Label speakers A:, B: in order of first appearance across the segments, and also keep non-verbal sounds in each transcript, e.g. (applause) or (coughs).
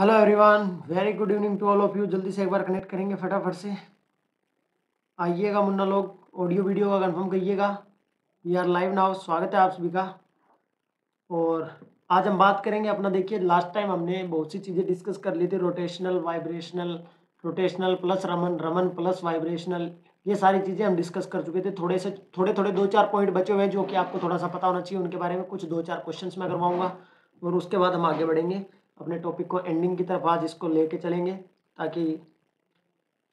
A: Hello everyone very good evening to all of you जल्दी से एक बार कनेक्ट करेंगे फटाफट से आइएगा मुन्ना लोग ऑडियो वीडियो का कंफर्म करिएगा वी आर लाइव नाउ स्वागत है आप सभी का और आज हम बात करेंगे अपना देखिए लास्ट टाइम हमने बहुत सी चीज़ें डिस्कस कर ली थी rotational vibrational rotational plus Raman Raman plus vibrational ये सारी चीज़ें हम डिस्कस कर चुके थे थोड़े से थोड़े थोड़े दो चार पॉइंट बचे हुए हैं जो कि आपको थोड़ा सा पता होना चाहिए उनके बारे में कुछ दो चार क्वेश्चंस मैं करवाऊंगा और उसके बाद हम आगे बढ़ेंगे अपने टॉपिक को एंडिंग की तरफ आज इसको लेके चलेंगे ताकि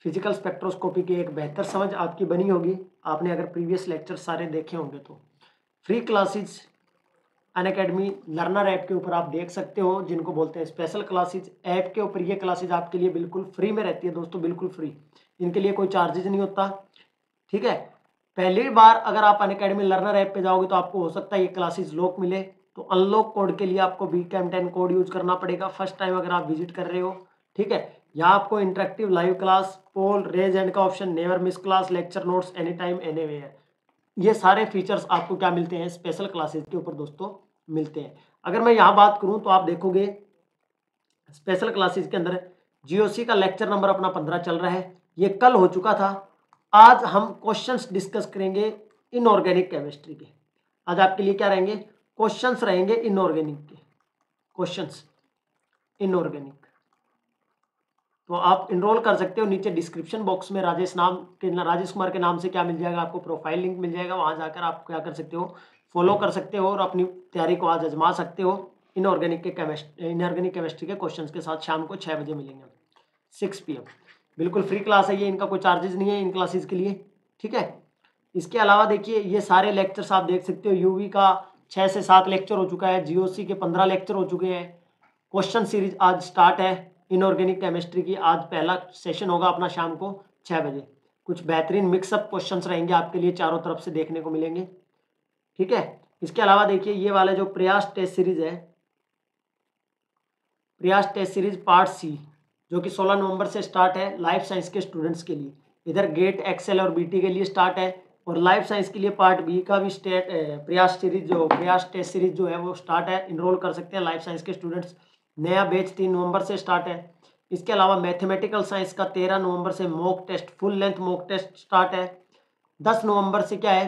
A: फिजिकल स्पेक्ट्रोस्कोपी की एक बेहतर समझ आपकी बनी होगी आपने अगर प्रीवियस लेक्चर सारे देखे होंगे तो फ्री क्लासेज अन अकेडमी लर्नर ऐप के ऊपर आप देख सकते हो जिनको बोलते हैं स्पेशल क्लासेज ऐप के ऊपर ये क्लासेज आपके लिए बिल्कुल फ्री में रहती है दोस्तों बिल्कुल फ्री इनके लिए कोई चार्जेज नहीं होता ठीक है पहली बार अगर आप अन अकेडमी लर्नर ऐप पे जाओगे तो आपको हो सकता है ये क्लासेज लोक मिले तो अनलॉक कोड के लिए आपको B cam ten code use करना पड़ेगा फर्स्ट टाइम अगर आप विजिट कर रहे हो ठीक है या आपको interactive live class poll raise and का option never miss class lecture notes any time any way ये सारे फीचर्स आपको क्या मिलते हैं स्पेशल क्लासेज के ऊपर दोस्तों मिलते हैं अगर मैं यहाँ बात करूँ तो आप देखोगे स्पेशल क्लासेज के अंदर जीओसी का लेक्चर नंबर अपना पंद्रह चल रहा है ये कल हो चुका था आज हम क्वेश्चंस डिस्कस करेंगे इनऑर्गेनिक केमिस्ट्री के आज आपके लिए क्या रहेंगे क्वेश्चंस रहेंगे इनऑर्गेनिक के क्वेश्चंस इनऑर्गेनिक तो आप इनरोल कर सकते हो नीचे डिस्क्रिप्शन बॉक्स में राजेश नाम के राजेश कुमार के नाम से क्या मिल जाएगा आपको प्रोफाइल लिंक मिल जाएगा वहाँ जाकर आप क्या कर सकते हो फॉलो कर सकते हो और अपनी तैयारी को आज आजमा सकते हो इनऑर्गेनिक के केमिस्ट्री इनऑर्गेनिक केमिस्ट्री के क्वेश्चंस के साथ शाम को छः बजे मिलेंगे सिक्स पी बिल्कुल फ्री क्लास है ये इनका कोई चार्जेज नहीं है इन क्लासेस के लिए ठीक है इसके अलावा देखिए ये सारे लेक्चर्स आप देख सकते हो यूवी का छः से सात लेक्चर हो चुका है जीओसी के पंद्रह लेक्चर हो चुके हैं क्वेश्चन सीरीज आज स्टार्ट है इनऑर्गेनिक केमिस्ट्री की आज पहला सेशन होगा अपना शाम को छः बजे कुछ बेहतरीन मिक्सअप क्वेश्चन रहेंगे आपके लिए चारों तरफ से देखने को मिलेंगे ठीक है इसके अलावा देखिए ये वाला जो प्रयास टेस्ट सीरीज है Prayas test series part C जो कि 16 नवंबर से स्टार्ट है लाइफ साइंस के स्टूडेंट्स के लिए इधर गेट एक्सेल और बीटी के लिए स्टार्ट है और लाइफ साइंस के लिए पार्ट बी का भी स्टेट प्रयास सीरीज जो प्रयास टेस्ट सीरीज जो है वो स्टार्ट है इनरोल कर सकते हैं लाइफ साइंस के स्टूडेंट्स नया बैच तीन नवंबर से स्टार्ट है इसके अलावा मैथमेटिकल साइंस का तेरह नवंबर से mock test full length mock test start है दस नवंबर से क्या है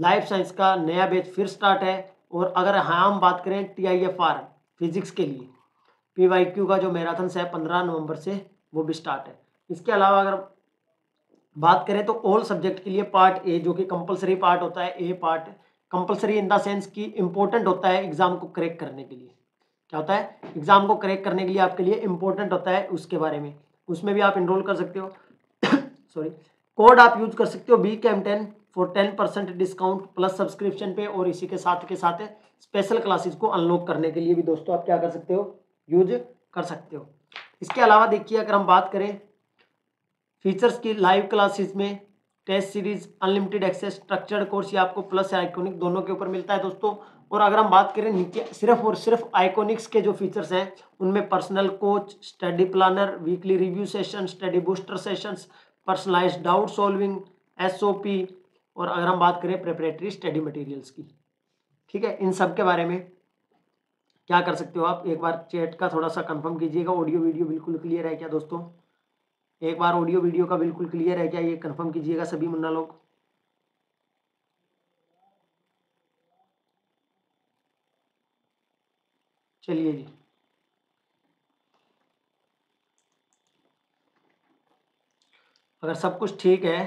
A: लाइफ साइंस का नया बैच फिर स्टार्ट है और अगर हाँ हम बात करें T I F R physics के लिए पी वाई क्यू का जो मैराथन है पंद्रह नवंबर से वो भी स्टार्ट है इसके अलावा अगर बात करें तो ऑल सब्जेक्ट के लिए पार्ट ए जो कि कंपलसरी पार्ट होता है A part compulsory in the sense कि इम्पोर्टेंट होता है एग्जाम को क्रैक करने के लिए क्या होता है एग्जाम को क्रैक करने के लिए आपके लिए इम्पोर्टेंट होता है उसके बारे में उसमें भी आप इनरोल कर सकते हो सॉरी (coughs) कोड आप यूज कर सकते हो B cam ten for ten percent discount plus subscription पे और इसी के साथ के साथ स्पेशल क्लासेस को अनलॉक करने के लिए भी दोस्तों आप क्या कर सकते हो यूज कर सकते हो इसके अलावा देखिए अगर हम बात करें टीचर्स की लाइव क्लासेस में test series unlimited access structured course ये आपको प्लस आइकोनिक दोनों के ऊपर मिलता है दोस्तों और अगर हम बात करें नीचे सिर्फ और सिर्फ आइकोनिक्स के जो फीचर्स हैं उनमें personal coach study planner weekly review session study booster sessions personalise doubt solving SOP और अगर हम बात करें प्रेपरेटरी स्टडी मटेरियल्स की ठीक है इन सब के बारे में क्या कर सकते हो आप एक बार चैट का थोड़ा सा कंफर्म कीजिएगा ऑडियो वीडियो बिल्कुल क्लियर है क्या दोस्तों एक बार ऑडियो वीडियो का बिल्कुल क्लियर है क्या ये कंफर्म कीजिएगा सभी मुन्ना लोग चलिए जी अगर सब कुछ ठीक है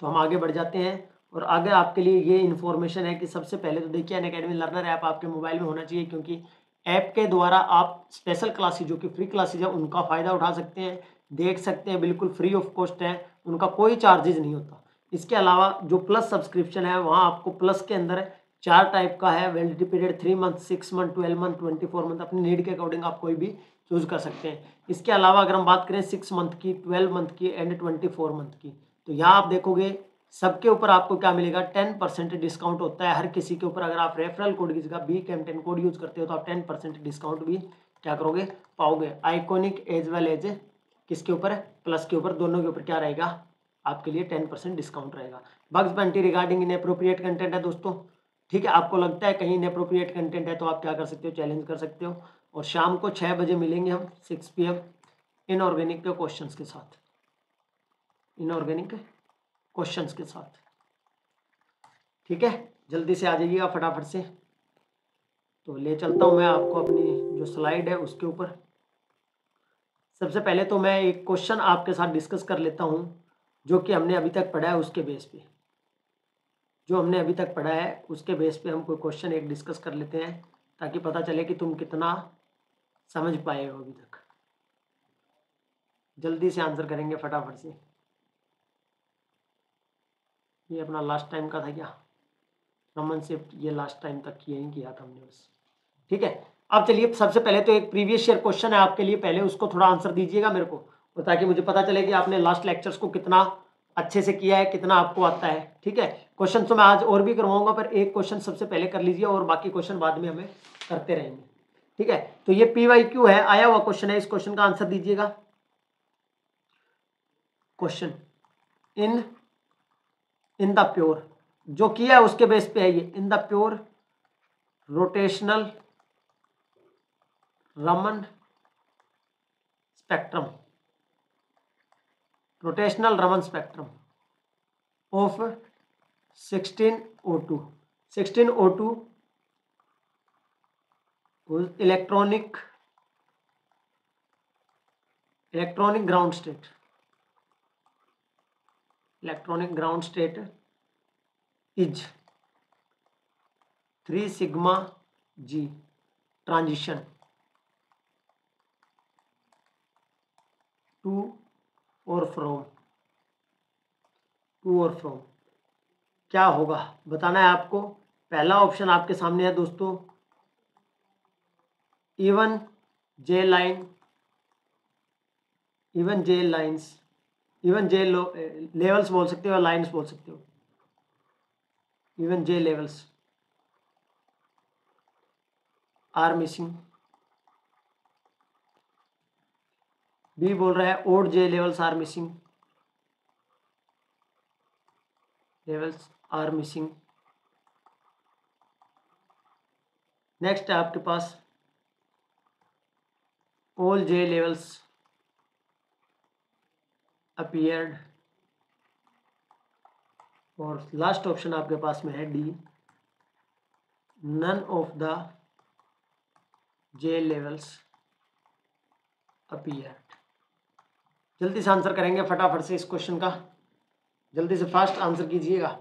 A: तो हम आगे बढ़ जाते हैं और आगे आपके लिए ये इन्फॉर्मेशन है कि सबसे पहले तो देखिए अन अकेडमी लर्नर ऐप आपके मोबाइल में होना चाहिए क्योंकि ऐप के द्वारा आप स्पेशल क्लासेज जो कि फ्री क्लासेज है उनका फ़ायदा उठा सकते हैं देख सकते हैं बिल्कुल फ्री ऑफ कॉस्ट है उनका कोई चार्जेज नहीं होता इसके अलावा जो प्लस सब्सक्रिप्शन है वहाँ आपको प्लस के अंदर चार टाइप का है validity period three month six month twelve month twenty four month अपनी नीड के अकॉर्डिंग आप कोई भी चूज कर सकते हैं इसके अलावा अगर हम बात करें सिक्स मंथ की ट्वेल्व मंथ की एंड ट्वेंटी फोर मंथ की तो यहाँ आप देखोगे सबके ऊपर आपको क्या मिलेगा टेन परसेंट डिस्काउंट होता है हर किसी के ऊपर अगर आप रेफरल कोड की जगह B cam ten code use करते हो तो आप टेन परसेंट डिस्काउंट भी क्या करोगे पाओगे आइकोनिक एज वेल एज किसके ऊपर प्लस के ऊपर दोनों के ऊपर क्या रहेगा आपके लिए टेन परसेंट डिस्काउंट रहेगा bugs bounty regarding inappropriate content है दोस्तों ठीक है आपको लगता है कहीं इनअप्रोप्रिएट कंटेंट है तो आप क्या कर सकते हो चैलेंज कर सकते हो और शाम को छः बजे मिलेंगे हम सिक्स पी एम इनऑर्गेनिक के क्वेश्चन के साथ इनऑर्गेनिक क्वेश्चन के साथ ठीक है जल्दी से आ जाइएगा फटाफट से तो ले चलता हूँ मैं आपको अपनी जो स्लाइड है उसके ऊपर सबसे पहले तो मैं एक क्वेश्चन आपके साथ डिस्कस कर लेता हूँ जो कि हमने अभी तक पढ़ा है उसके बेस पे जो हमने अभी तक पढ़ा है उसके बेस पे हम कोई क्वेश्चन एक डिस्कस कर लेते हैं ताकि पता चले कि तुम कितना समझ पाए हो अभी तक जल्दी से आंसर करेंगे फटाफट से ये अपना लास्ट टाइम का था क्या रमन शिफ्ट ये लास्ट टाइम तक किया ही किया था हमने बस ठीक है अब चलिए सबसे पहले तो एक प्रीवियस ईयर क्वेश्चन है आपके लिए पहले उसको थोड़ा आंसर दीजिएगा मेरे को और ताकि मुझे पता चले कि आपने लास्ट लेक्चर्स को कितना अच्छे से किया है कितना आपको आता है ठीक है क्वेश्चन तो मैं आज और भी करवाऊंगा पर एक क्वेश्चन सबसे पहले कर लीजिए और बाकी क्वेश्चन बाद में हमें करते रहेंगे ठीक है तो ये पी वाई क्यू है आया हुआ क्वेश्चन है इस क्वेश्चन का आंसर दीजिएगा question in in the pure जो किया है उसके बेस पे है ये in the pure rotational Raman spectrum, rotational Raman spectrum of 16O2. 16O2 whose electronic ground state is 3 sigma g transition. To और फ्रॉम टू और फ्रॉम क्या होगा बताना है आपको पहला ऑप्शन आपके सामने है दोस्तों even J line even J lines even J levels बोल सकते हो या लाइन्स बोल सकते हो even J levels are missing B बोल रहा है odd J levels are missing levels are missing next आपके पास all जे लेवल्स अपियर्ड और लास्ट ऑप्शन आपके पास में है D none of the J levels appeared जल्दी से आंसर करेंगे फटाफट से इस क्वेश्चन का जल्दी से फास्ट आंसर कीजिएगा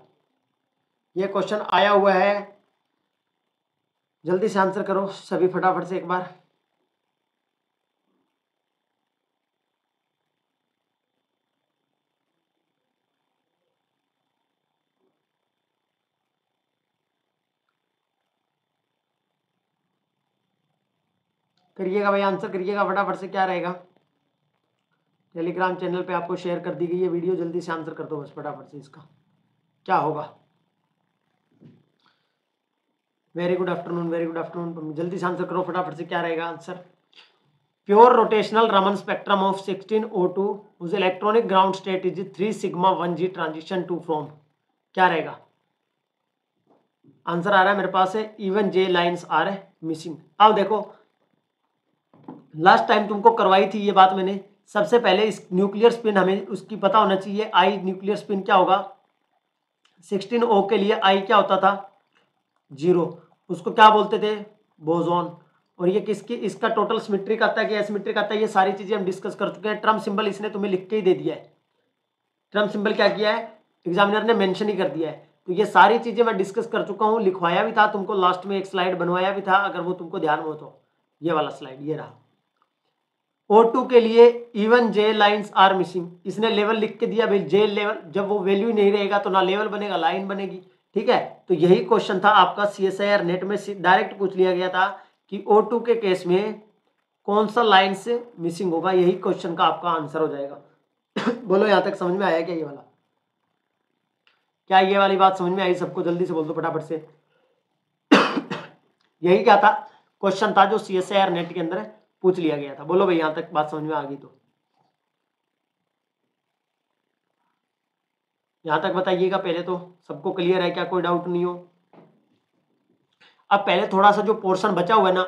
A: यह क्वेश्चन आया हुआ है जल्दी से आंसर करो सभी फटाफट से एक बार करिएगा भाई आंसर करिएगा फटाफट से क्या रहेगा टेलीग्राम चैनल पे आपको शेयर कर दी गई है वीडियो जल्दी से आंसर कर दो बस फटाफट से इसका क्या होगा very good afternoon very good afternoon जल्दी से आंसर करो फटाफट से क्या रहेगा answer pure rotational Raman spectrum of sixteen O two उस electronic ground state is three sigma one G transition to from क्या रहेगा आंसर आ रहा है मेरे पास है even J lines are missing अब देखो लास्ट टाइम तुमको करवाई थी ये बात मैंने सबसे पहले इस न्यूक्लियर स्पिन हमें उसकी पता होना चाहिए आई न्यूक्लियर स्पिन क्या होगा सिक्सटीन ओ के लिए आई क्या होता था जीरो उसको क्या बोलते थे बोजोन और ये किसकी इसका टोटल सिमेट्रिक आता है कि एसिमेट्रिक आता है ये सारी चीज़ें हम डिस्कस कर चुके हैं ट्रम सिंबल इसने तुम्हें लिख के ही दे दिया है ट्रम सिंबल क्या किया है एग्जामिनर ने मेंशन ही कर दिया है तो ये सारी चीज़ें मैं डिस्कस कर चुका हूँ लिखवाया भी था तुमको लास्ट में एक स्लाइड बनवाया भी था अगर वो तुमको ध्यान में हो तो ये वाला स्लाइड ये रहा O2 के लिए even J lines are missing इसने लेवल लिख के दिया भाई जे लेवल जब वो वैल्यू नहीं रहेगा तो ना लेवल बनेगा लाइन बनेगी ठीक है तो यही क्वेश्चन था आपका C S I R NET में डायरेक्ट पूछ लिया गया था कि O2 के केस में कौन सा लाइन से मिसिंग होगा यही क्वेश्चन का आपका आंसर हो जाएगा (coughs) बोलो यहाँ तक समझ में आया क्या ये वाला क्या ये वाली बात समझ में आई सबको जल्दी से बोल दो फटाफट से (coughs) यही क्या था क्वेश्चन था जो C S I R NET के अंदर है पूछ लिया गया था बोलो भाई यहां तक बात समझ में आ गई तो यहाँ तक बताइएगा पहले तो सबको क्लियर है क्या कोई डाउट नहीं हो अब पहले थोड़ा सा जो पोर्शन बचा हुआ है ना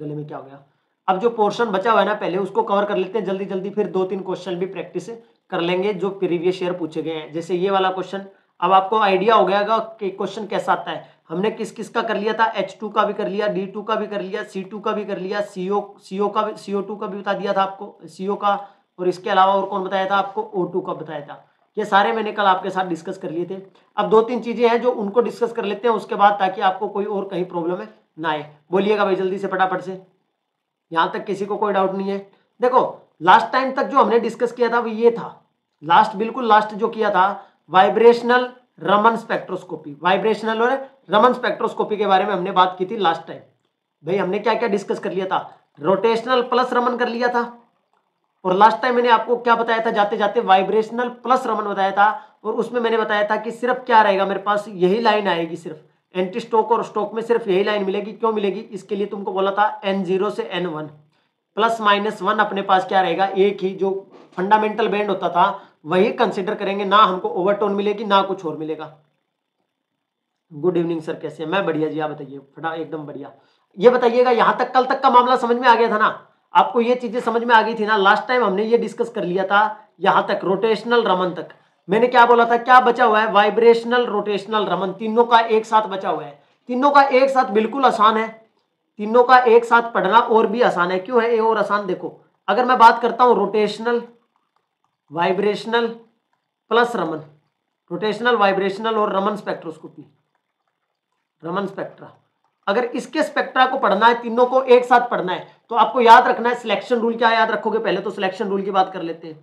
A: गले में क्या हो गया अब जो पोर्शन बचा हुआ है ना पहले उसको कवर कर लेते हैं जल्दी जल्दी फिर दो तीन क्वेश्चन भी प्रैक्टिस कर लेंगे जो प्रीवियस ईयर पूछे गए हैं जैसे ये वाला क्वेश्चन अब आपको आइडिया हो गया कि क्वेश्चन कैसा आता है हमने किस किस का कर लिया था एच टू का भी कर लिया डी टू का भी कर लिया सी टू का भी कर लिया सी ओ सी ओ का भी सी ओ टू का भी बता दिया था आपको सी ओ का और इसके अलावा और कौन बताया था आपको ओ टू का बताया था ये सारे मैंने कल आपके साथ डिस्कस कर लिए थे अब दो तीन चीज़ें हैं जो उनको डिस्कस कर लेते हैं उसके बाद ताकि आपको कोई और कहीं प्रॉब्लम है ना आए बोलिएगा भाई जल्दी से फटाफट से यहाँ तक किसी को कोई डाउट नहीं है देखो लास्ट टाइम तक जो हमने डिस्कस किया था वो ये था लास्ट बिल्कुल लास्ट जो किया था वाइब्रेशनल रमन स्पेक्ट्रोस्कोपी वाइब्रेशनल और रमन स्पेक्ट्रोस्कोपी के बारे में हमने बात की थी लास्ट टाइम भाई हमने क्या क्या डिस्कस कर लिया था रोटेशनल प्लस रमन कर लिया था और लास्ट टाइम मैंने आपको क्या बताया था जाते जाते वाइब्रेशनल प्लस रमन बताया था और उसमें मैंने बताया था कि सिर्फ क्या रहेगा मेरे पास यही लाइन आएगी सिर्फ एंटी स्टोक और स्टोक में सिर्फ यही लाइन मिलेगी क्यों मिलेगी इसके लिए तुमको बोला था एन जीरो से N one plus minus one अपने पास क्या रहेगा एक ही जो फंडामेंटल बैंड होता था वही कंसिडर करेंगे ना हमको ओवरटोन मिलेगी ना कुछ और मिलेगा गुड इवनिंग सर कैसे मैं बढ़िया जी आप बताइए फटा एकदम बढ़िया ये बताइएगा यहां तक कल तक का मामला समझ में आ गया था ना आपको ये चीजें समझ में आ गई थी ना लास्ट टाइम हमने ये डिस्कस कर लिया था यहां तक रोटेशनल रमन तक मैंने क्या बोला था क्या बचा हुआ है वाइब्रेशनल रोटेशनल रमन तीनों का एक साथ बचा हुआ है तीनों का एक साथ बिल्कुल आसान है तीनों का एक साथ पढ़ना और भी आसान है क्यों है ये और आसान देखो अगर मैं बात करता हूँ rotational vibrational plus Raman rotational vibrational और रमन स्पेक्ट्रोस्कोपी रमन स्पेक्ट्रा अगर इसके स्पेक्ट्रा को पढ़ना है तीनों को एक साथ पढ़ना है तो आपको याद रखना है सिलेक्शन रूल क्या याद रखोगे पहले तो सिलेक्शन रूल की बात कर लेते हैं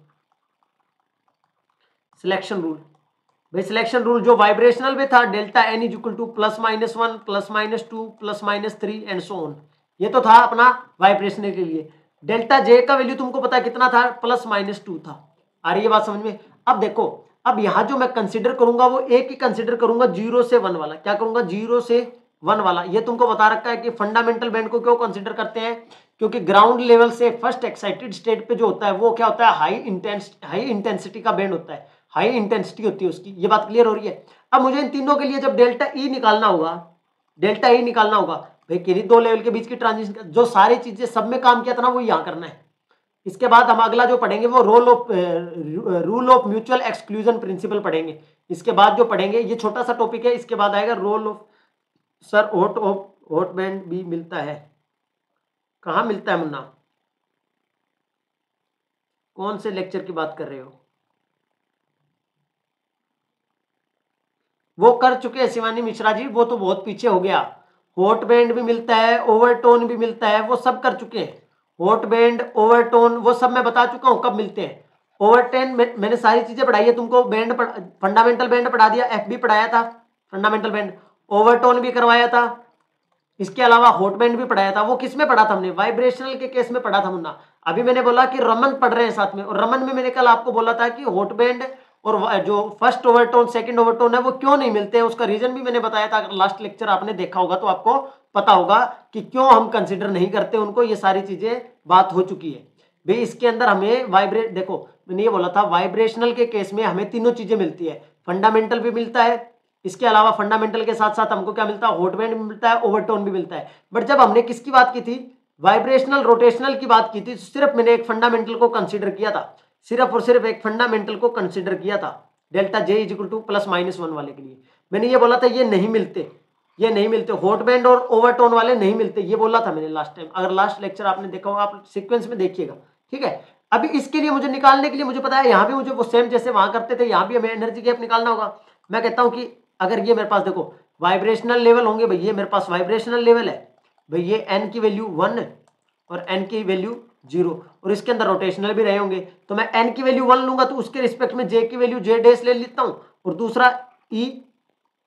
A: सिलेक्शन रूल भाई सिलेक्शन रूल जो वाइब्रेशनल में था delta N is equal to plus minus one plus minus two plus minus three and so on ये तो था अपना वाइब्रेशनल के लिए डेल्टा जे का वैल्यू तुमको पता कितना था प्लस माइनस टू था आ रही है बात समझ में अब देखो अब यहां जो मैं कंसिडर करूंगा वो एक ही कंसिडर करूंगा जीरो से वन वाला क्या करूंगा जीरो से वन वाला ये तुमको बता रखा है कि फंडामेंटल बैंड को क्यों कंसिडर करते हैं क्योंकि ग्राउंड लेवल से फर्स्ट एक्साइटेड स्टेट पे जो होता है वो क्या होता है हाई इंटेंस हाई इंटेंसिटी का बैंड होता है हाई इंटेंसिटी होती है उसकी ये बात क्लियर हो रही है अब मुझे इन तीनों के लिए जब डेल्टा ई e निकालना होगा डेल्टा ई e निकालना होगा भाई किन्हीं दो लेवल के बीच की ट्रांजिशन जो सारी चीजें सब में काम किया था ना वो यहाँ करना है इसके बाद हम अगला जो पढ़ेंगे वो role of rule of mutual exclusion principle पढ़ेंगे इसके बाद जो पढ़ेंगे ये छोटा सा टॉपिक है इसके बाद आएगा role of sir oat of oat band भी मिलता है कहाँ मिलता है मुन्ना कौन से लेक्चर की बात कर रहे हो वो कर चुके हैं शिवानी मिश्रा जी वो तो बहुत पीछे हो गया होट बैंड भी मिलता है ओवरटोन भी मिलता है वो सब कर चुके हैं हॉट बैंड ओवरटोन वो सब मैं बता चुका हूँ कब मिलते हैं ओवरटेन में, मैंने सारी चीजें पढ़ाई है तुमको बैंड फंडामेंटल बैंड पढ़ा दिया एफ भी पढ़ाया था फंडामेंटल बैंड ओवरटोन भी करवाया था इसके अलावा हॉट बैंड भी पढ़ाया था वो किस में पढ़ा था हमने वाइब्रेशनल के केस में पढ़ा था मुन्ना अभी मैंने बोला कि रमन पढ़ रहे हैं साथ में और रमन में मैंने कल आपको बोला था कि हॉट बैंड और जो फर्स्ट ओवरटोन सेकंड ओवरटोन है वो क्यों नहीं मिलते हैं उसका रीजन भी मैंने बताया था अगर लास्ट लेक्चर आपने देखा होगा तो आपको पता होगा कि क्यों हम कंसिडर नहीं करते उनको ये सारी चीजें बात हो चुकी है भाई इसके अंदर हमें वाइब्रेट देखो मैंने ये बोला था वाइब्रेशनल के केस में हमें तीनों चीजें मिलती है फंडामेंटल भी मिलता है इसके अलावा फंडामेंटल के साथ साथ हमको क्या मिलता है हॉटबैंड भी मिलता है ओवरटोन भी मिलता है बट जब हमने किसकी बात की थी वाइब्रेशनल रोटेशनल की बात की थी तो सिर्फ मैंने एक फंडामेंटल को कंसिडर किया था सिर्फ और सिर्फ एक फंडामेंटल को कंसिडर किया था delta J is to plus minus one वाले के लिए मैंने ये बोला था ये नहीं मिलते ये नहीं मिलते होट बैंड और ओवरटोन वाले नहीं मिलते ये बोला था मैंने लास्ट टाइम अगर लास्ट लेक्चर आपने देखा होगा आप सिक्वेंस में देखिएगा ठीक है अभी इसके लिए मुझे निकालने के लिए मुझे पता है यहाँ भी मुझे वो सेम जैसे वहां करते थे यहाँ भी हमें एनर्जी गैप निकालना होगा मैं कहता हूँ कि अगर ये मेरे पास देखो वाइब्रेशनल लेवल होंगे भाई ये मेरे पास वाइब्रेशनल लेवल है भाई ये एन की वैल्यू वन और एन की वैल्यू जीरो और इसके अंदर रोटेशनल भी रहे होंगे तो मैं एन की वैल्यू वन लूंगा तो उसके रिस्पेक्ट में जे की वैल्यू जे डेस ले लेता हूँ और दूसरा ई e,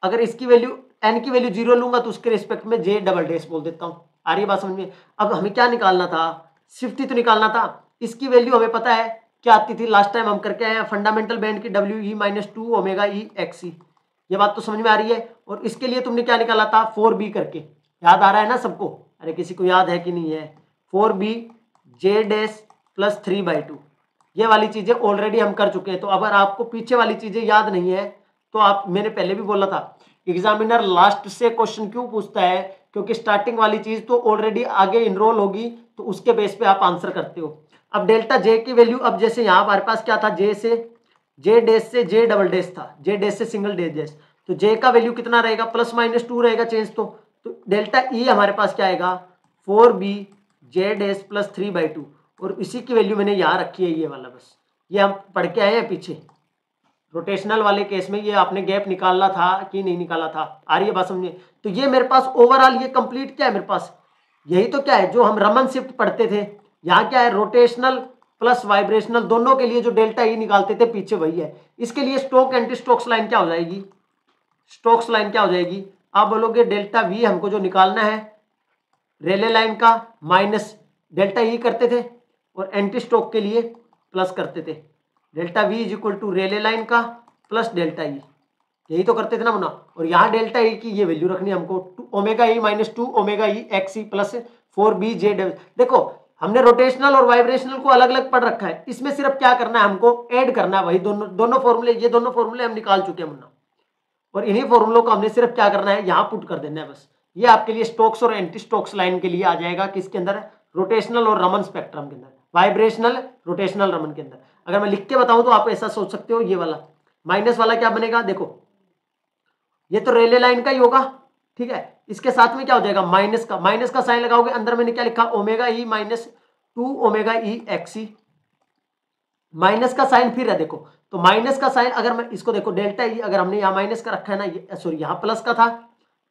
A: अगर इसकी वैल्यू एन की वैल्यू जीरो लूंगा तो उसके रिस्पेक्ट में जे डबल डेस बोल देता हूँ आ रही बात समझ में अब हमें क्या निकालना था सिफ्टी तो निकालना था इसकी वैल्यू हमें पता है क्या आती थी लास्ट टाइम हम करके आए हैं फंडामेंटल बैंड की W E minus two omega ई एक्स ई ये बात तो समझ में आ रही है और इसके लिए तुमने क्या निकाला था फोर बी करके याद आ रहा है ना सबको अरे किसी को याद है कि नहीं है four B J dash plus three by two ये वाली चीज़ें ऑलरेडी हम कर चुके हैं तो अगर आपको पीछे वाली चीज़ें याद नहीं है तो आप मैंने पहले भी बोला था एग्जामिनर लास्ट से क्वेश्चन क्यों पूछता है क्योंकि स्टार्टिंग वाली चीज तो ऑलरेडी आगे इनरोल होगी तो उसके बेस पे आप आंसर करते हो अब डेल्टा जे की वैल्यू अब जैसे यहाँ हमारे पास क्या था जे से जे डेस से जे डबल डेस था जे डेस से सिंगल डे डेस तो जे का वैल्यू कितना रहेगा प्लस माइनस टू रहेगा चेंज तो तो डेल्टा ई e हमारे पास क्या आएगा four B J dash plus three by two और इसी की वैल्यू मैंने यहाँ रखी है ये वाला बस ये हम पढ़ के आए हैं पीछे रोटेशनल वाले केस में ये आपने गैप निकालना था कि नहीं निकाला था आ रही है बात समझे तो ये मेरे पास ओवरऑल ये कंप्लीट क्या है मेरे पास यही तो क्या है जो हम रमन शिफ्ट पढ़ते थे यहाँ क्या है रोटेशनल प्लस वाइब्रेशनल दोनों के लिए जो डेल्टा ई e निकालते थे पीछे वही है इसके लिए स्टोक एंटी स्टोक्स लाइन क्या हो जाएगी स्टोक्स लाइन क्या हो जाएगी आप बोलोगे डेल्टा वी हमको जो निकालना है रेले लाइन का माइनस डेल्टा ई करते थे और एंटी स्टोक के लिए प्लस करते थे delta we is equal to Rayleigh line का प्लस डेल्टा ई e। यही तो करते थे ना मुना और यहाँ डेल्टा ई e की ये वैल्यू रखनी हमको टू ओमेगा ई माइनस टू ओमेगा ई x E plus four B J देखो हमने रोटेशनल और वाइब्रेशनल को अलग अलग पढ़ रखा है इसमें सिर्फ क्या करना है हमको ऐड करना है वही दोनों दोनों फॉर्मूले ये दोनों फॉर्मूले हम निकाल चुके हैं मुन्ना और इन्हीं फॉर्मूलों को हमने सिर्फ क्या करना है यहाँ पुट कर देना है बस ये आपके लिए स्टोक्स और एंटी स्टोक्स लाइन के लिए आ जाएगा किसके अंदर रोटेशनल और रमन स्पेक्ट्रम के अंदर वाइब्रेशनल रोटेशनल रमन के अंदर अगर मैं लिख के बताऊं तो आप ऐसा सोच सकते हो ये वाला माइनस वाला क्या बनेगा देखो ये तो रेलवे लाइन का ही होगा ठीक है इसके साथ में क्या हो जाएगा माइनस का माइनस का साइन लगाओगे अंदर मैंने क्या लिखा ओमेगा ई माइनस टू ओमेगा ई एक्स माइनस का साइन फिर है देखो तो माइनस का साइन अगर मैं इसको देखो डेल्टा ई अगर हमने यहाँ माइनस का रखा है ना ये सॉरी यहाँ प्लस का था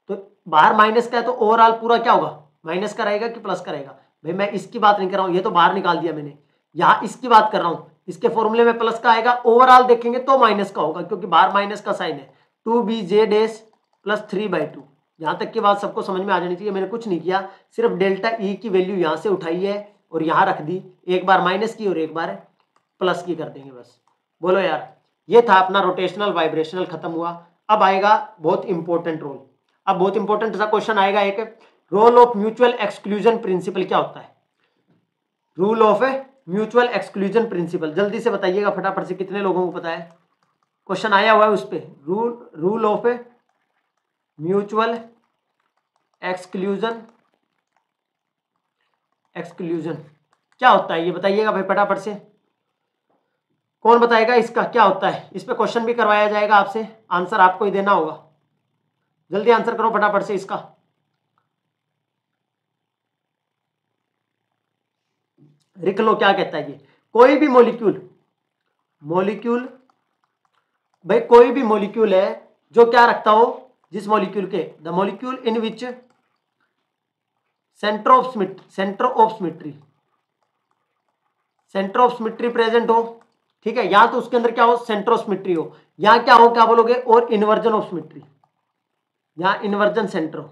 A: तो बाहर माइनस का है तो ओवरऑल पूरा क्या होगा माइनस का रहेगा कि प्लस का रहेगा भाई मैं इसकी बात नहीं कर रहा हूँ ये तो बाहर निकाल दिया मैंने यहां इसकी बात कर रहा हूँ इसके फॉर्मूले में प्लस का आएगा ओवरऑल देखेंगे तो माइनस का होगा क्योंकि बाहर माइनस का साइन है two B J dash plus three by two यहाँ तक की बात सबको समझ में आ जानी चाहिए मैंने कुछ नहीं किया सिर्फ डेल्टा ई e की वैल्यू यहाँ से उठाई है और यहाँ रख दी एक बार माइनस की और एक बार प्लस की कर देंगे बस बोलो यार ये था अपना रोटेशनल वाइब्रेशनल खत्म हुआ अब आएगा बहुत इंपॉर्टेंट रोल अब बहुत इंपॉर्टेंट सा क्वेश्चन आएगा एक role of mutual exclusion principle क्या होता है rule of mutual exclusion principle जल्दी से बताइएगा फटाफट से कितने लोगों को पता है क्वेश्चन आया हुआ है उस पर rule rule of mutual exclusion exclusion क्या होता है ये बताइएगा भाई फटाफट से कौन बताएगा इसका क्या होता है इस पर क्वेश्चन भी करवाया जाएगा आपसे आंसर आपको ही देना होगा जल्दी आंसर करो फटाफट से इसका लो क्या कहता है ये कोई भी मोलिक्यूल मोलिक्यूल भाई कोई भी मोलिक्यूल है जो क्या रखता हो जिस मोलिक्यूल के the molecule in which centre of symmetry centre of symmetry centre of symmetry present हो ठीक है या तो उसके अंदर क्या हो सेंटर ऑफ सिमिट्री हो या क्या हो क्या बोलोगे और इन्वर्जन ऑफ सिमिट्री या इन्वर्जन सेंटर हो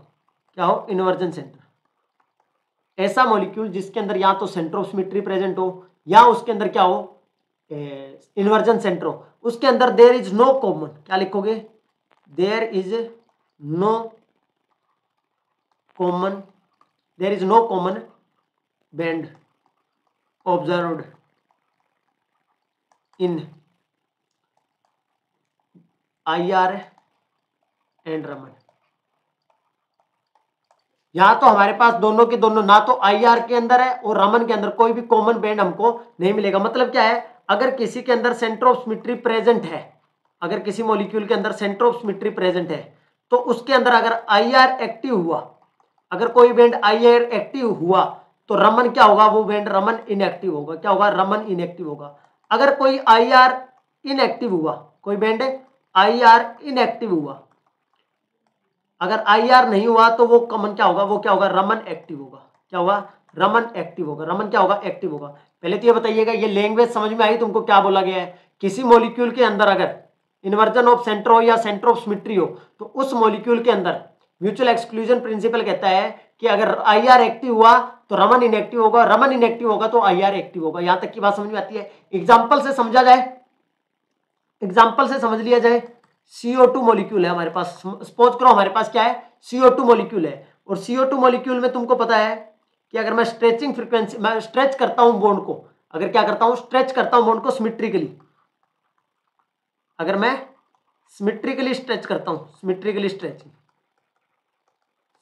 A: क्या हो इन्वर्जन सेंटर ऐसा मॉलिक्यूल जिसके अंदर या तो सेंटर ऑफ सिमिट्री प्रेजेंट हो या उसके अंदर क्या हो इन्वर्जन सेंटर हो उसके अंदर देर इज नो कॉमन क्या लिखोगे there is no common there is no common band observe in I R and Raman यहाँ तो हमारे पास दोनों के दोनों ना तो आई आर के अंदर है और रमन के अंदर कोई भी कॉमन बैंड हमको नहीं मिलेगा मतलब क्या है अगर किसी के अंदर सेंटर ऑफ सिमिट्री प्रेजेंट है अगर किसी मॉलिक्यूल के अंदर सेंटर ऑफ सिमिट्री प्रेजेंट है तो उसके अंदर अगर आई आर एक्टिव हुआ अगर कोई बैंड आई आर एक्टिव हुआ तो रमन क्या होगा वो बैंड रमन इनएक्टिव होगा क्या होगा रमन इनएक्टिव होगा अगर कोई आई आर इनएक्टिव हुआ कोई बैंड आई आर इनएक्टिव हुआ अगर आर नहीं हुआ तो वो कमन क्या होगा वो क्या होगा रमन एक्टिव होगा क्या होगा रमन एक्टिव होगा रमन क्या होगा एक्टिव होगा पहले तो ये बताइएगा ये लैंग्वेज समझ में आई तुमको क्या बोला गया है किसी मोलिक्यूल के अंदर अगर इन्वर्जन ऑफ सेंटर हो या सेंटर ऑफ सिमिट्री हो तो उस मोलिक्यूल के अंदर म्यूचुअल एक्सक्लूजन प्रिंसिपल कहता है कि अगर आई आर एक्टिव हुआ तो रमन इनएक्टिव होगा रमन इनएक्टिव होगा तो आई आर एक्टिव होगा यहां तक की बात समझ में आती है एग्जाम्पल से समझा जाए एग्जाम्पल से समझ लिया जाए सीओ टू मॉलिक्यूल है हमारे पास स्पोज करो हमारे पास क्या है सीओ टू मॉलिक्यूल है और सीओ टू मॉलिक्यूल में तुमको पता है कि अगर मैं स्ट्रेचिंग फ्रिक्वेंसी मैं स्ट्रेच करता हूँ बॉन्ड को अगर क्या करता हूँ स्ट्रेच करता हूँ बॉन्ड को सिमिट्रिकली अगर मैं सिमिट्रिकली स्ट्रेच करता हूँ symmetrically stretching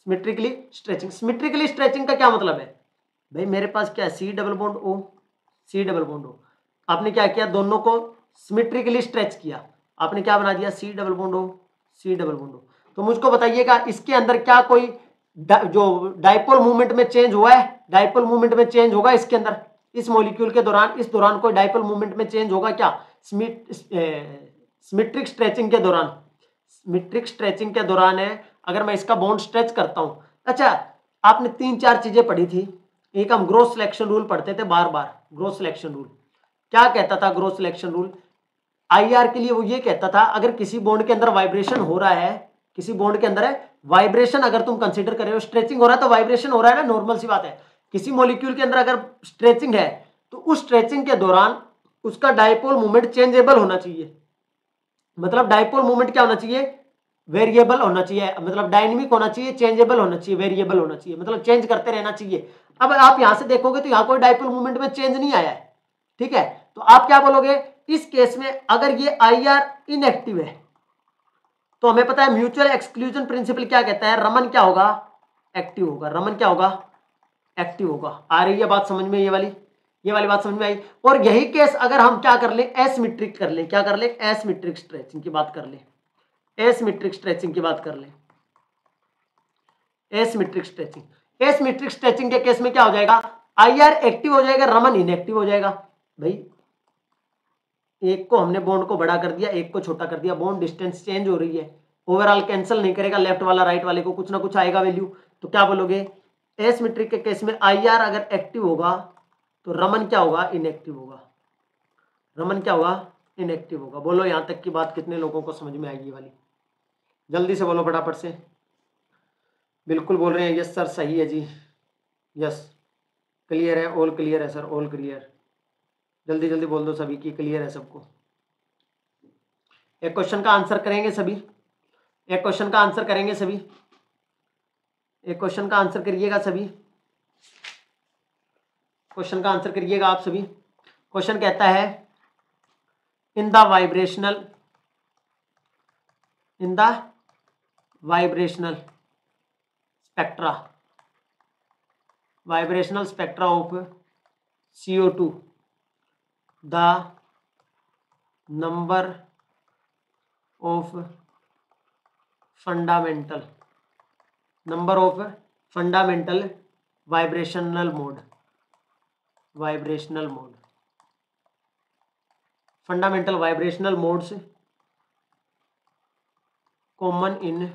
A: symmetrically stretching symmetrically stretching का क्या मतलब है भाई मेरे पास क्या है C double bond O C double bond O आपने क्या किया दोनों को सिमिट्रिकली स्ट्रेच किया आपने क्या बना दिया सी डबल बोंडो सी डबल बोंडो तो मुझको बताइएगा इसके अंदर क्या कोई जो डाइपोल मूवमेंट में चेंज हुआ है डाइपोल मूवमेंट में चेंज होगा इसके अंदर इस मॉलिक्यूल के दौरान इस दौरान कोई डाइपोल मूवमेंट में चेंज होगा क्या स्मिट्रिक स्ट्रेचिंग के दौरान स्मिट्रिक स्ट्रेचिंग के दौरान है अगर मैं इसका बॉन्ड स्ट्रेच करता हूँ अच्छा आपने तीन चार चीजें पढ़ी थी एक हम ग्रोथ सिलेक्शन रूल पढ़ते थे बार बार ग्रोथ सिलेक्शन रूल क्या कहता था ग्रोथ सिलेक्शन रूल आईआर के लिए वो ये कहता था अगर किसी बॉन्ड के अंदर वाइब्रेशन हो रहा है किसी बॉन्ड के अंदर है वाइब्रेशन अगर तुम कंसिडर कर रहे हो स्ट्रेचिंग हो रहा है तो वाइब्रेशन हो रहा है ना नॉर्मल सी बात है किसी मोलिक्यूल के अंदर अगर स्ट्रेचिंग है तो उस स्ट्रेचिंग के दौरान उसका डायपोल मूवमेंट चेंजेबल होना चाहिए मतलब डायपोल मूवमेंट क्या होना चाहिए वेरिएबल होना चाहिए मतलब डायनेमिक होना चाहिए चेंजेबल होना चाहिए वेरिएबल होना चाहिए मतलब चेंज करते रहना चाहिए अब आप यहां से देखोगे तो यहां कोई डायपोल मूवमेंट में चेंज नहीं आया है ठीक है तो आप क्या बोलोगे इस केस में अगर ये आई आर इनएक्टिव है तो हमें पता है म्यूचुअल एक्सक्लूजन प्रिंसिपल क्या कहता है रमन क्या होगा एक्टिव होगा रमन क्या होगा एक्टिव होगा आ रही है बात समझ में ये वाली ये वाली बात समझ में आई और यही केस अगर हम क्या कर लें एस मिट्रिक कर लें क्या कर लें एस मिट्रिक स्ट्रेचिंग की बात कर लें एस मिट्रिक स्ट्रेचिंग की बात कर लें asymmetric stretching asymmetric stretching के केस में क्या हो जाएगा आई आर एक्टिव हो जाएगा रमन इनएक्टिव हो जाएगा भाई एक को हमने बॉन्ड को बड़ा कर दिया एक को छोटा कर दिया बॉन्ड डिस्टेंस चेंज हो रही है ओवरऑल कैंसिल नहीं करेगा लेफ्ट वाला राइट वाले को कुछ ना कुछ आएगा वैल्यू तो क्या बोलोगे एस मीट्रिक के केस में आई आर अगर एक्टिव होगा तो रमन क्या होगा इनएक्टिव होगा रमन क्या होगा इनएक्टिव होगा बोलो यहाँ तक की बात कितने लोगों को समझ में आएगी वाली जल्दी से बोलो फटाफट से बिल्कुल बोल रहे हैं यस सर सही है जी यस क्लियर है ऑल क्लियर है सर ऑल क्लियर जल्दी जल्दी बोल दो सभी की क्लियर है सबको एक क्वेश्चन का आंसर करेंगे सभी एक क्वेश्चन का आंसर करेंगे सभी एक क्वेश्चन का आंसर करिएगा सभी क्वेश्चन का आंसर करिएगा आप सभी क्वेश्चन कहता है in the vibrational in the vibrational spectra vibrational spectra of CO two the number of fundamental vibrational mode fundamental vibrational modes common in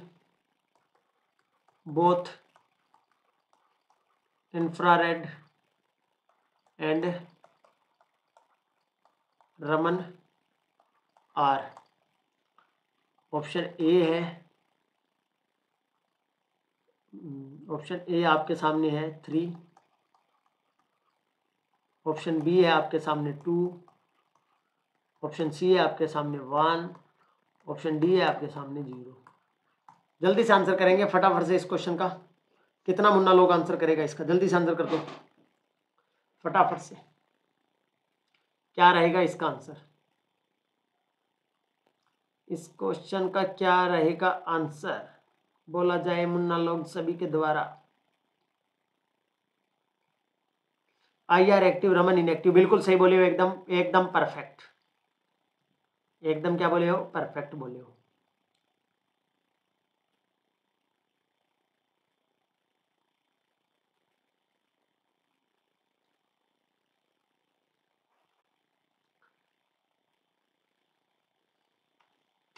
A: both infrared and Raman are option A है हम्म, option A आपके सामने है three option B है आपके सामने two option C है आपके सामने वन ऑप्शन डी है आपके सामने जीरो जल्दी से आंसर करेंगे फटाफट से इस क्वेश्चन का कितना मुन्ना लोग आंसर करेगा इसका जल्दी से आंसर कर दो फटाफट से क्या रहेगा इसका आंसर इस क्वेश्चन का क्या रहेगा आंसर बोला जाए मुन्ना लोग सभी के द्वारा I R active Raman inactive बिल्कुल सही बोले हो एकदम एकदम परफेक्ट एकदम क्या बोले हो परफेक्ट बोले हो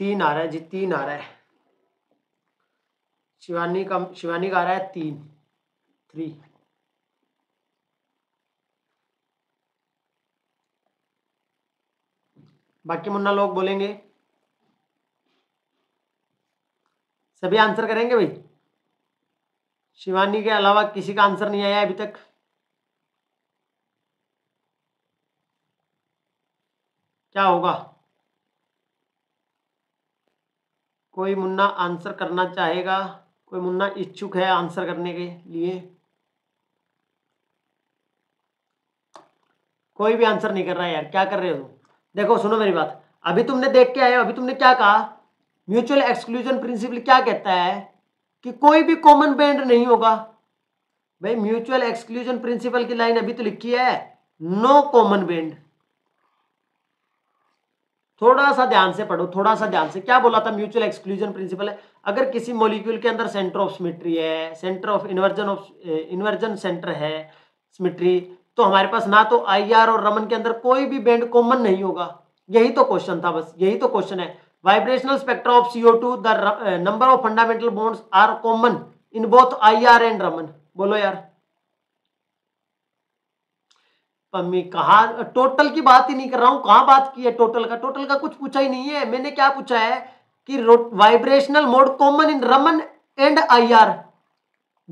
A: तीन आ रहा है जी तीन आ रहा है शिवानी का शिवानी का आ रहा है तीन थ्री बाकी मुन्ना लोग बोलेंगे सभी आंसर करेंगे भाई शिवानी के अलावा किसी का आंसर नहीं आया अभी तक क्या होगा कोई मुन्ना आंसर करना चाहेगा कोई मुन्ना इच्छुक है आंसर करने के लिए कोई भी आंसर नहीं कर रहा है यार क्या कर रहे हो तुम देखो सुनो मेरी बात अभी तुमने देख के आए अभी तुमने क्या कहा म्यूचुअल एक्सक्लूजन प्रिंसिपल क्या कहता है कि कोई भी कॉमन बैंड नहीं होगा भाई म्यूचुअल एक्सक्लूजन प्रिंसिपल की लाइन अभी तो लिखी है नो कॉमन बैंड थोड़ा सा ध्यान से पढ़ो थोड़ा सा ध्यान से क्या बोला था म्यूचुअल एक्सक्लूजन प्रिंसिपल है अगर किसी मॉलिक्यूल के अंदर सेंटर ऑफ सिमिट्री है centre of inversion of inversion centre है सिमिट्री तो हमारे पास ना तो आई और रमन के अंदर कोई भी बैंड कॉमन नहीं होगा यही तो क्वेश्चन था बस यही तो क्वेश्चन है vibrational spectra of CO two the number of fundamental bonds are common in both I R and Raman बोलो यार कहा टोटल की बात ही नहीं कर रहा हूं कहां बात की है टोटल का टोटल का कुछ पूछा ही नहीं है मैंने क्या पूछा है कि vibrational mode common in Raman and IR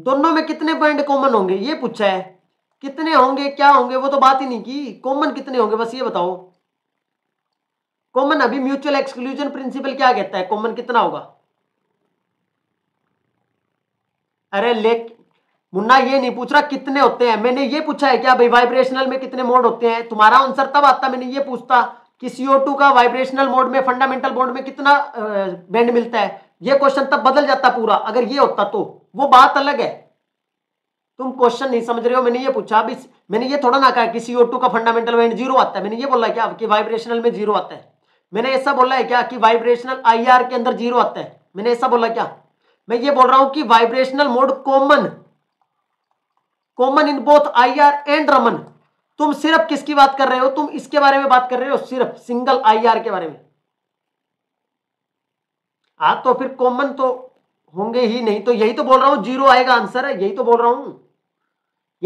A: दोनों में कितने पॉइंट कॉमन होंगे ये पूछा है कितने होंगे क्या होंगे वो तो बात ही नहीं की कॉमन कितने होंगे बस ये बताओ कॉमन अभी म्यूचुअल एक्सक्लूजन प्रिंसिपल क्या कहता है कॉमन कितना होगा अरे लेक मुन्ना ये नहीं पूछ रहा कितने होते हैं मैंने ये पूछा है क्या भाई वाइब्रेशनल में कितने मोड होते हैं तुम्हारा आंसर तब आता मैंने ये पूछता कि टू का वाइब्रेशनल मोड में फंडामेंटल मोड में कितना बैंड मिलता है ये क्वेश्चन तब बदल जाता पूरा अगर ये होता तो वो बात अलग है तुम क्वेश्चन नहीं समझ रहे हो मैंने ये पूछा अभी मैंने ये थोड़ा ना कहा कि टू का फंडामेंटल बैंड जीरो आता है मैंने ये बोला क्या कि वाइब्रेशनल में जीरो आता है मैंने ऐसा बोला है क्या कि वाइब्रेशनल आर के अंदर जीरो आता है मैंने ऐसा बोला क्या मैं ये बोल रहा हूं कि vibrational mode common common in both I R and Raman तुम सिर्फ किसकी बात कर रहे हो तुम इसके बारे में बात कर रहे हो सिर्फ सिंगल आई आर के बारे में आ हाँ, तो फिर कॉमन तो होंगे ही नहीं तो यही तो बोल रहा हूं जीरो आएगा आंसर है यही तो बोल रहा हूं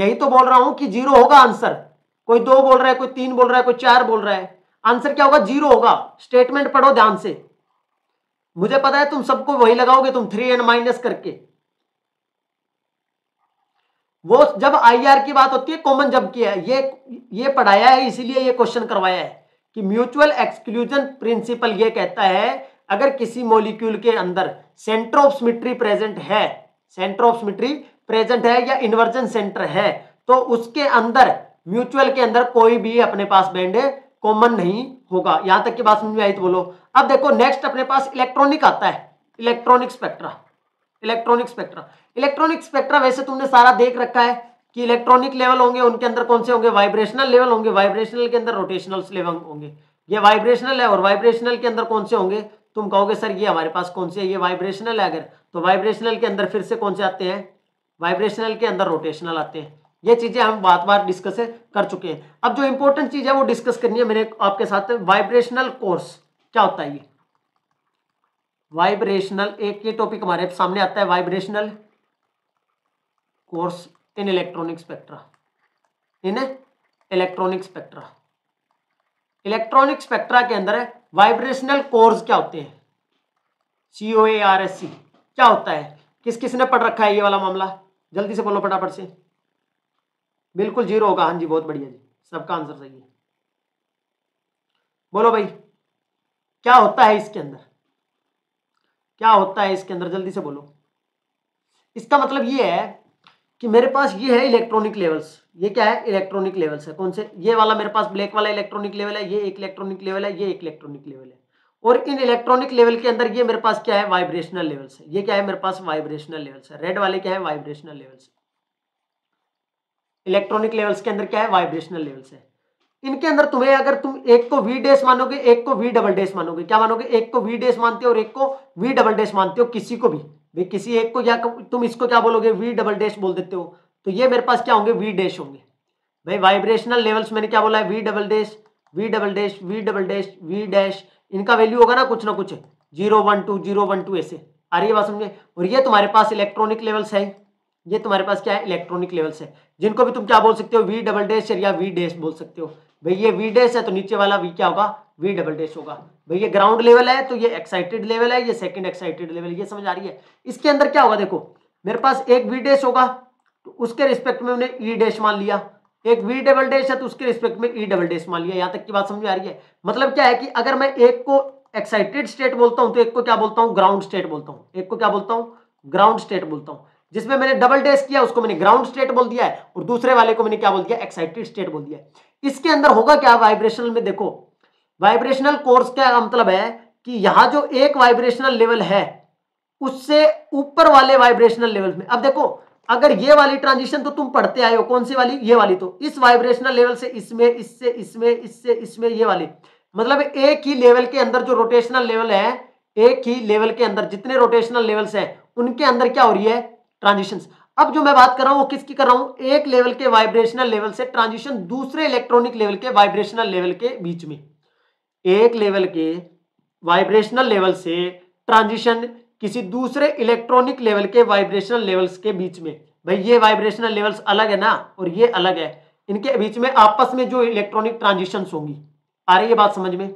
A: यही तो बोल रहा हूं कि जीरो होगा आंसर कोई दो बोल रहा है कोई तीन बोल रहा है कोई चार बोल रहा है आंसर क्या होगा जीरो होगा स्टेटमेंट पढ़ो ध्यान से मुझे पता है तुम सबको वही लगाओगे तुम थ्री एन माइनस करके वो जब आईआर की बात होती है कॉमन जब की है ये ये पढ़ाया है इसीलिए ये क्वेश्चन करवाया है कि म्यूचुअल एक्सक्लूजन प्रिंसिपल ये कहता है अगर किसी मॉलिक्यूल के अंदर सेंटर ऑफ सिमिट्री प्रेजेंट है सेंटर ऑफ सिमिट्री प्रेजेंट है या इन्वर्जन सेंटर है तो उसके अंदर म्यूचुअल के अंदर कोई भी अपने पास बैंड कॉमन नहीं होगा यहां तक की बात समझ में आई तो बोलो अब देखो नेक्स्ट अपने पास इलेक्ट्रॉनिक आता है electronic spectra electronic spectra electronic spectra वैसे तुमने सारा देख रखा है कि इलेक्ट्रॉनिक लेवल होंगे उनके अंदर कौन से होंगे वाइब्रेशनल लेवल होंगे वाइब्रेशनल के अंदर रोटेशनल लेवल होंगे ये वाइब्रेशनल है और वाइब्रेशनल के अंदर कौन से होंगे तुम कहोगे सर ये हमारे पास कौन से है ये वाइब्रेशनल है अगर तो वाइब्रेशनल के अंदर फिर से कौन से आते हैं वाइब्रेशनल के अंदर रोटेशनल आते हैं ये चीजें हम बात बार डिस्कस कर चुके हैं अब जो इंपॉर्टेंट चीज है वो डिस्कस करनी है मेरे आपके साथ वाइब्रेशनल कोर्स क्या होता है ये वाइब्रेशनल एक ये टॉपिक हमारे सामने आता है वाइब्रेशनल कोर्स इन इलेक्ट्रॉनिक स्पेक्ट्रा इन इलेक्ट्रॉनिक स्पेक्ट्रा इलेक्ट्रॉनिक स्पेक्ट्रा के अंदर वाइब्रेशनल कोर्स क्या होते हैं C O A R S C क्या होता है किस किस ने पढ़ रखा है ये वाला मामला जल्दी से बोलो फटाफट से बिल्कुल जीरो होगा हाँ जी बहुत बढ़िया जी सबका आंसर सही है बोलो भाई क्या होता है इसके अंदर क्या होता है इसके अंदर जल्दी से बोलो इसका मतलब ये है कि मेरे पास ये है इलेक्ट्रॉनिक लेवल्स ये क्या है इलेक्ट्रॉनिक लेवल्स है कौन से ये वाला मेरे पास ब्लैक वाला इलेक्ट्रॉनिक लेवल है ये एक इलेक्ट्रॉनिक लेवल है ये एक इलेक्ट्रॉनिक लेवल है और इन इलेक्ट्रॉनिक लेवल के अंदर ये मेरे पास क्या है वाइब्रेशनल लेवल्स है ये क्या है मेरे पास वाइब्रेशनल लेवल्स है रेड वाले क्या है वाइब्रेशनल लेवल्स इलेक्ट्रॉनिक लेवल्स के अंदर क्या है वाइब्रेशनल लेवल्स है इनके अंदर तुम्हें अगर तुम एक को वी डेस मानोगे एक को वी डबल डेस मानोगे क्या मानोगे एक को वी डेस मानते हो और एक को वी डबल डेस मानते हो किसी को भी भाई किसी एक को या तुम इसको क्या बोलोगे वी डबल डेस बोल देते हो तो ये मेरे पास क्या होंगे वी डेस होंगे भाई वाइब्रेशनल लेवल्स मैंने क्या बोला है we double dash we double dash we double dash we dash इनका वैल्यू होगा ना कुछ ना कुछ zero one two zero one two ऐसे आ रही है बात समझे और ये तुम्हारे पास इलेक्ट्रॉनिक लेवल्स है ये तुम्हारे पास क्या है इलेक्ट्रॉनिक लेवल्स है जिनको भी तुम क्या बोल सकते हो वी डबल डैश या वी डैश बोल सकते हो भाई ये वी डैश है तो नीचे वाला वी क्या होगा वी डबल डैश होगा भाई ये ग्राउंड लेवल है तो ये एक्साइटेड लेवल है ये सेकंड एक्साइटेड लेवल ये समझ आ रही है इसके अंदर क्या होगा देखो मेरे पास एक वी डैश होगा तो उसके रिस्पेक्ट में उन्हें ई डैश मान लिया एक वी डबल डैश है तो उसके रिस्पेक्ट में ई डबल डैश मान लिया यहाँ तक की बात समझ आ रही है मतलब क्या है कि अगर मैं एक को एक्साइटेड स्टेट बोलता हूँ तो एक को क्या बोलता हूँ ग्राउंड स्टेट बोलता हूँ एक को क्या बोलता हूँ ग्राउंड स्टेट बोलता हूँ जिसमें मैंने डबल डेस्क किया उसको मैंने ग्राउंड स्टेट बोल दिया है और दूसरे वाले को मैंने क्या बोल दिया एक्साइटेड स्टेट बोल दिया इसके अंदर होगा क्या वाइब्रेशनल में देखो वाइब्रेशनल कोर्स का मतलब है कि यहां जो एक वाइब्रेशनल लेवल है उससे ऊपर वाले वाइब्रेशनल लेवल में अब देखो अगर ये वाली ट्रांजिशन तो तुम पढ़ते आए हो कौन सी वाली ये वाली तो इस वाइब्रेशनल लेवल से इसमें इससे इसमें इससे इसमें ये वाली मतलब एक ही लेवल के अंदर जो रोटेशनल लेवल है एक ही लेवल के अंदर जितने रोटेशनल लेवल्स हैं उनके अंदर क्या हो रही है ट्रांजिशन अब जो मैं बात कर रहा हूँ वो किसकी कर रहा हूं एक लेवल के वाइब्रेशनल लेवल से ट्रांजिशन दूसरे इलेक्ट्रॉनिक लेवल के वाइब्रेशनल लेवल के बीच में एक लेवल के वाइब्रेशनल लेवल से ट्रांजिशन किसी दूसरे इलेक्ट्रॉनिक लेवल के वाइब्रेशनल लेवल्स के बीच में भाई ये वाइब्रेशनल लेवल्स अलग है ना और ये अलग है इनके बीच में आपस में जो इलेक्ट्रॉनिक ट्रांजिशन होंगी आ रही है बात समझ में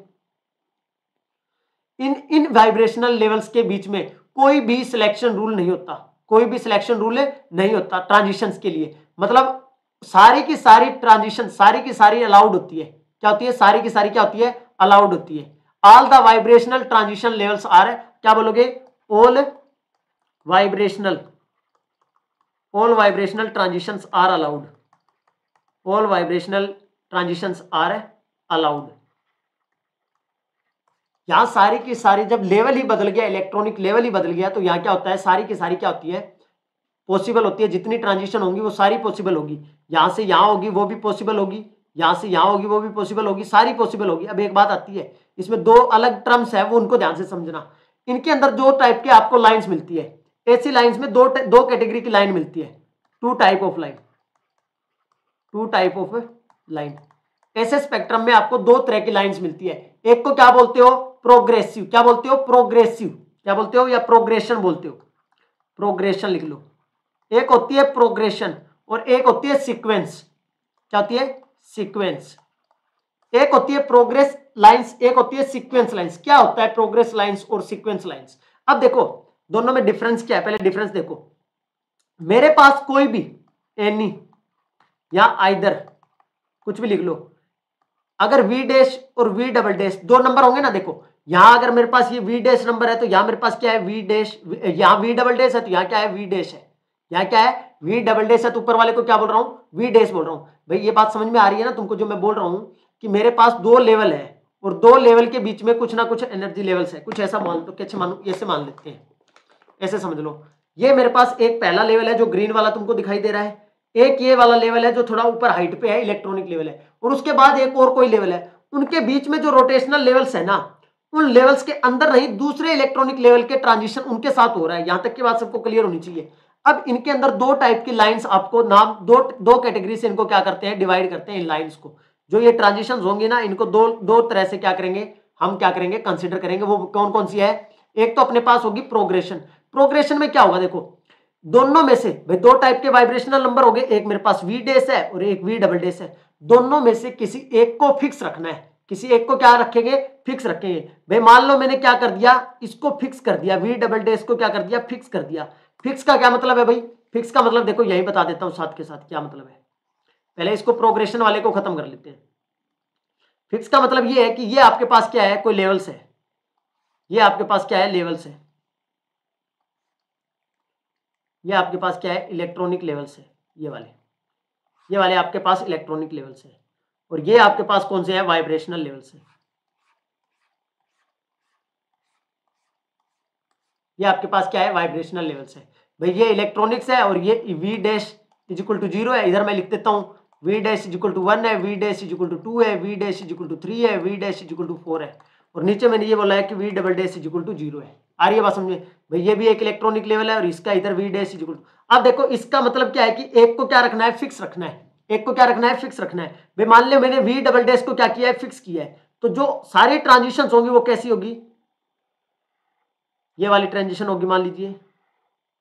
A: इन इन वाइब्रेशनल लेवल्स के बीच में कोई भी सिलेक्शन रूल नहीं होता कोई भी सिलेक्शन रूल नहीं होता ट्रांजिशन के लिए मतलब सारी की सारी ट्रांजिशन सारी की सारी अलाउड होती है क्या होती है सारी की सारी क्या होती है अलाउड होती है all the vibrational transition levels are क्या बोलोगे all vibrational all vibrational transitions are allowed all vibrational transitions are allowed यहां सारी की सारी जब लेवल ही बदल गया इलेक्ट्रॉनिक लेवल ही बदल गया तो यहाँ क्या होता है सारी की सारी क्या होती है पॉसिबल होती है जितनी ट्रांजिशन होंगी वो सारी पॉसिबल होगी यहां से यहाँ होगी वो भी पॉसिबल होगी यहाँ से यहां होगी वो भी पॉसिबल होगी सारी पॉसिबल होगी अब एक बात आती है इसमें दो अलग टर्म्स है वो उनको ध्यान से समझना इनके अंदर दो टाइप के आपको लाइन्स मिलती है ऐसी लाइन्स में दो दो कैटेगरी की लाइन मिलती है two type of line two type of line ऐसे स्पेक्ट्रम में आपको दो तरह की लाइंस मिलती है एक को क्या बोलते हो प्रोग्रेसिव क्या बोलते हो प्रोग्रेसिव क्या बोलते हो या प्रोग्रेशन बोलते हो प्रोग्रेशन लिख लो एक होती है प्रोग्रेशन और एक होती है सीक्वेंस क्या होती है सीक्वेंस एक होती है प्रोग्रेस लाइंस एक होती है सीक्वेंस लाइंस क्या होता है प्रोग्रेस लाइंस और सीक्वेंस लाइंस अब देखो दोनों में डिफरेंस क्या है पहले डिफरेंस देखो मेरे पास कोई भी एनी या आइदर कुछ भी लिख लो अगर वी डैश और वी डबल डैश दो नंबर होंगे ना देखो यहां अगर मेरे पास ये वी डैश नंबर है तो यहां मेरे पास क्या है वी डैश यहां वी डबल डैश है तो यहाँ क्या है वी डैश है यहाँ क्या है वी डबल डैश है तो ऊपर वाले को क्या बोल रहा हूँ वी डैश बोल रहा हूँ भाई ये बात समझ में आ रही है ना तुमको जो मैं बोल रहा हूँ कि मेरे पास दो लेवल है और दो लेवल के बीच में कुछ ना कुछ एनर्जी लेवल्स है कुछ ऐसा मान लो तो कैसे मानो ऐसे मान लेते हैं ऐसे समझ लो ये मेरे पास एक पहला लेवल है जो ग्रीन वाला तुमको दिखाई दे रहा है एक ये वाला लेवल है जो थोड़ा ऊपर हाइट पे है इलेक्ट्रॉनिक लेवल है और उसके बाद एक और कोई लेवल है उनके बीच में जो रोटेशनल लेवल्स है ना उन लेवल्स के अंदर नहीं दूसरे इलेक्ट्रॉनिक लेवल के ट्रांजिशन उनके साथ हो रहा है यहां तक की बात सबको क्लियर होनी चाहिए अब इनके अंदर दो टाइप की लाइंस आपको नाम दो दो कैटेगरी से इनको क्या करते हैं डिवाइड करते हैं इन लाइंस को जो ये ट्रांजिशन होंगी ना इनको दो दो तरह से क्या करेंगे हम क्या करेंगे कंसिडर करेंगे वो कौन कौन सी है एक तो अपने पास होगी प्रोग्रेशन प्रोग्रेशन में क्या होगा देखो दोनों में से भाई दो टाइप के वाइब्रेशनल नंबर हो गए एक मेरे पास वी डेस है और एक वी डबल डेस है दोनों में से किसी एक को फिक्स रखना है किसी एक को क्या रखेंगे फिक्स रखेंगे भाई मान लो मैंने क्या कर दिया इसको फिक्स कर दिया वी डबल डे इसको क्या कर दिया फिक्स कर दिया फिक्स का क्या मतलब है भाई फिक्स का मतलब देखो यही बता देता हूँ साथ के साथ क्या मतलब है पहले इसको प्रोग्रेशन वाले को खत्म कर लेते हैं फिक्स का मतलब ये है कि ये आपके पास क्या है कोई लेवल्स है ये आपके पास क्या है लेवल्स है ये आपके पास क्या है इलेक्ट्रॉनिक लेवल्स है ये वाले ये वाले आपके पास इलेक्ट्रॉनिक लेवल्स है और ये आपके पास कौन से है वाइब्रेशनल लेवल से ये आपके पास क्या है वाइब्रेशनल लेवल से भाई ये इलेक्ट्रॉनिक्स है और ये we dash is equal to zero है इधर मैं लिख देता हूँ we dash is equal to one है we dash is equal to two है we dash is equal to three है we dash is equal to four है और नीचे मैंने ये बोला है कि we double dash is equal to zero है आ रही है बात समझे भाई ये भी एक इलेक्ट्रॉनिक लेवल है और इसका इधर we dash is equal to अब देखो इसका मतलब क्या है कि एक को क्या रखना है फिक्स रखना है एक को क्या रखना है फिक्स रखना है भाई मान लो मैंने वी डबल डैश को क्या किया है फिक्स किया है तो जो सारी ट्रांजिशन होंगी वो कैसी होगी ये वाली ट्रांजिशन होगी मान लीजिए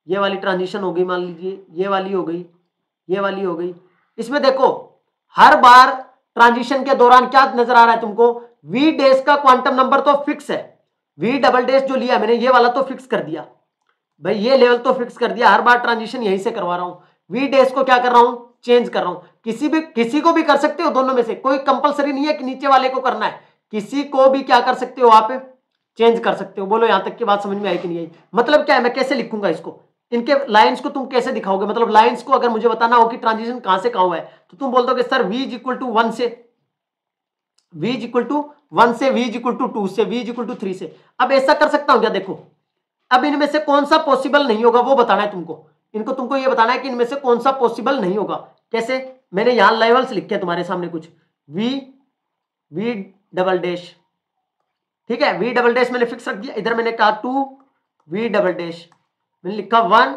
A: ये वाली ट्रांजिशन होगी मान लीजिए ये वाली हो गई ये वाली हो गई इसमें देखो हर बार ट्रांजिशन के दौरान क्या नजर आ रहा है तुमको वी डेज का क्वांटम नंबर तो फिक्स है वी डबल डेज जो लिया मैंने ये वाला तो फिक्स कर दिया भाई ये लेवल तो फिक्स कर दिया हर बार ट्रांजिशन यहीं से करवा रहा हूं वी डेज को क्या कर रहा हूं चेंज कर रहा हूं किसी भी किसी को भी कर सकते हो दोनों में से कोई कंपलसरी नहीं है कि नीचे वाले को करना है किसी को भी क्या कर सकते हो आप चेंज कर सकते हो बोलो यहां तक की बात समझ में आई कि नहीं आई मतलब क्या है मैं कैसे लिखूंगा इसको इनके लाइंस को तुम कैसे दिखाओगे मतलब लाइंस को अगर मुझे बताना हो कि ट्रांजिशन कहां से कहां हुआ है तो तुम बोल दो sir v is equal to one से वीज इज इक्वल टू वन से v is equal to two से वीज इज इक्वल टू थ्री से अब ऐसा कर सकता हूं क्या देखो अब इनमें से कौन सा पॉसिबल नहीं होगा वो बताना है तुमको इनको तुमको ये बताना है कि इनमें से कौन सा पॉसिबल नहीं होगा कैसे मैंने यहां लेवल्स लिखे तुम्हारे सामने कुछ वी वी डबल डैश ठीक है वी डबल डैश मैंने फिक्स रख दिया इधर मैंने कहा टू वी डबल डैश मैंने लिखा वन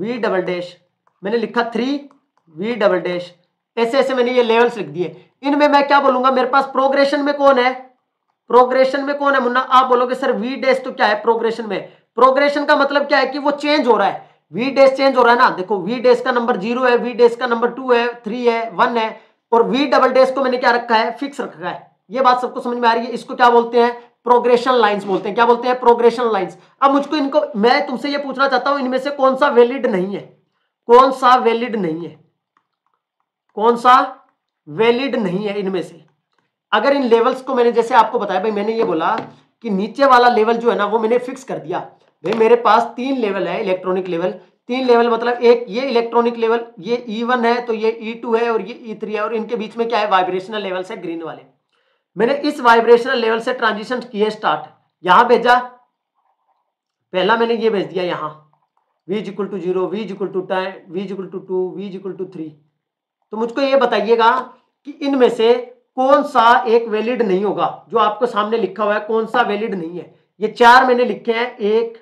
A: वी डबल डैश मैंने लिखा थ्री वी डबल डैश ऐसे ऐसे मैंने ये लेवल्स लिख दिए इनमें मैं क्या बोलूंगा मेरे पास प्रोग्रेशन में कौन है प्रोग्रेशन में कौन है मुन्ना आप बोलोगे सर वी डैश तो क्या है प्रोग्रेशन में प्रोग्रेशन का मतलब क्या है कि वो चेंज हो रहा है वी डेस चेंज हो रहा है ना देखो वी डेस का नंबर जीरो है वी डेस का नंबर टू है थ्री है वन है और वी डबल डेस को मैंने क्या रखा है फिक्स रखा है ये बात सबको समझ में आ रही है इसको क्या बोलते हैं प्रोग्रेशन लाइंस बोलते हैं क्या बोलते हैं प्रोग्रेशन लाइंस अब मुझको इनको मैं तुमसे ये पूछना चाहता हूं इनमें से कौन सा वैलिड नहीं है कौन सा वैलिड नहीं है कौन सा वैलिड नहीं है इनमें से अगर इन लेवल्स को मैंने जैसे आपको बताया भाई मैंने ये बोला कि नीचे वाला लेवल जो है ना वो मैंने फिक्स कर दिया भाई मेरे पास तीन लेवल है इलेक्ट्रॉनिक लेवल तीन लेवल मतलब एक ये इलेक्ट्रॉनिक लेवल ये ई e वन है तो ये ई e टू है और ये ई e थ्री है और इनके बीच में क्या है वाइब्रेशनल लेवल से ग्रीन वाले मैंने इस वाइब्रेशनल लेवल से ट्रांजिशन किए स्टार्ट यहां भेजा पहला मैंने ये भेज दिया यहां वीज इक्वल टू जीरो वीज इक्वल टू टाइम वीज इक्वल टू टू वीज इक्वल टू थ्री तो मुझको ये बताइएगा कि इनमें से कौन सा एक वैलिड नहीं होगा जो आपको सामने लिखा हुआ है कौन सा वैलिड नहीं है ये चार मैंने लिखे हैं एक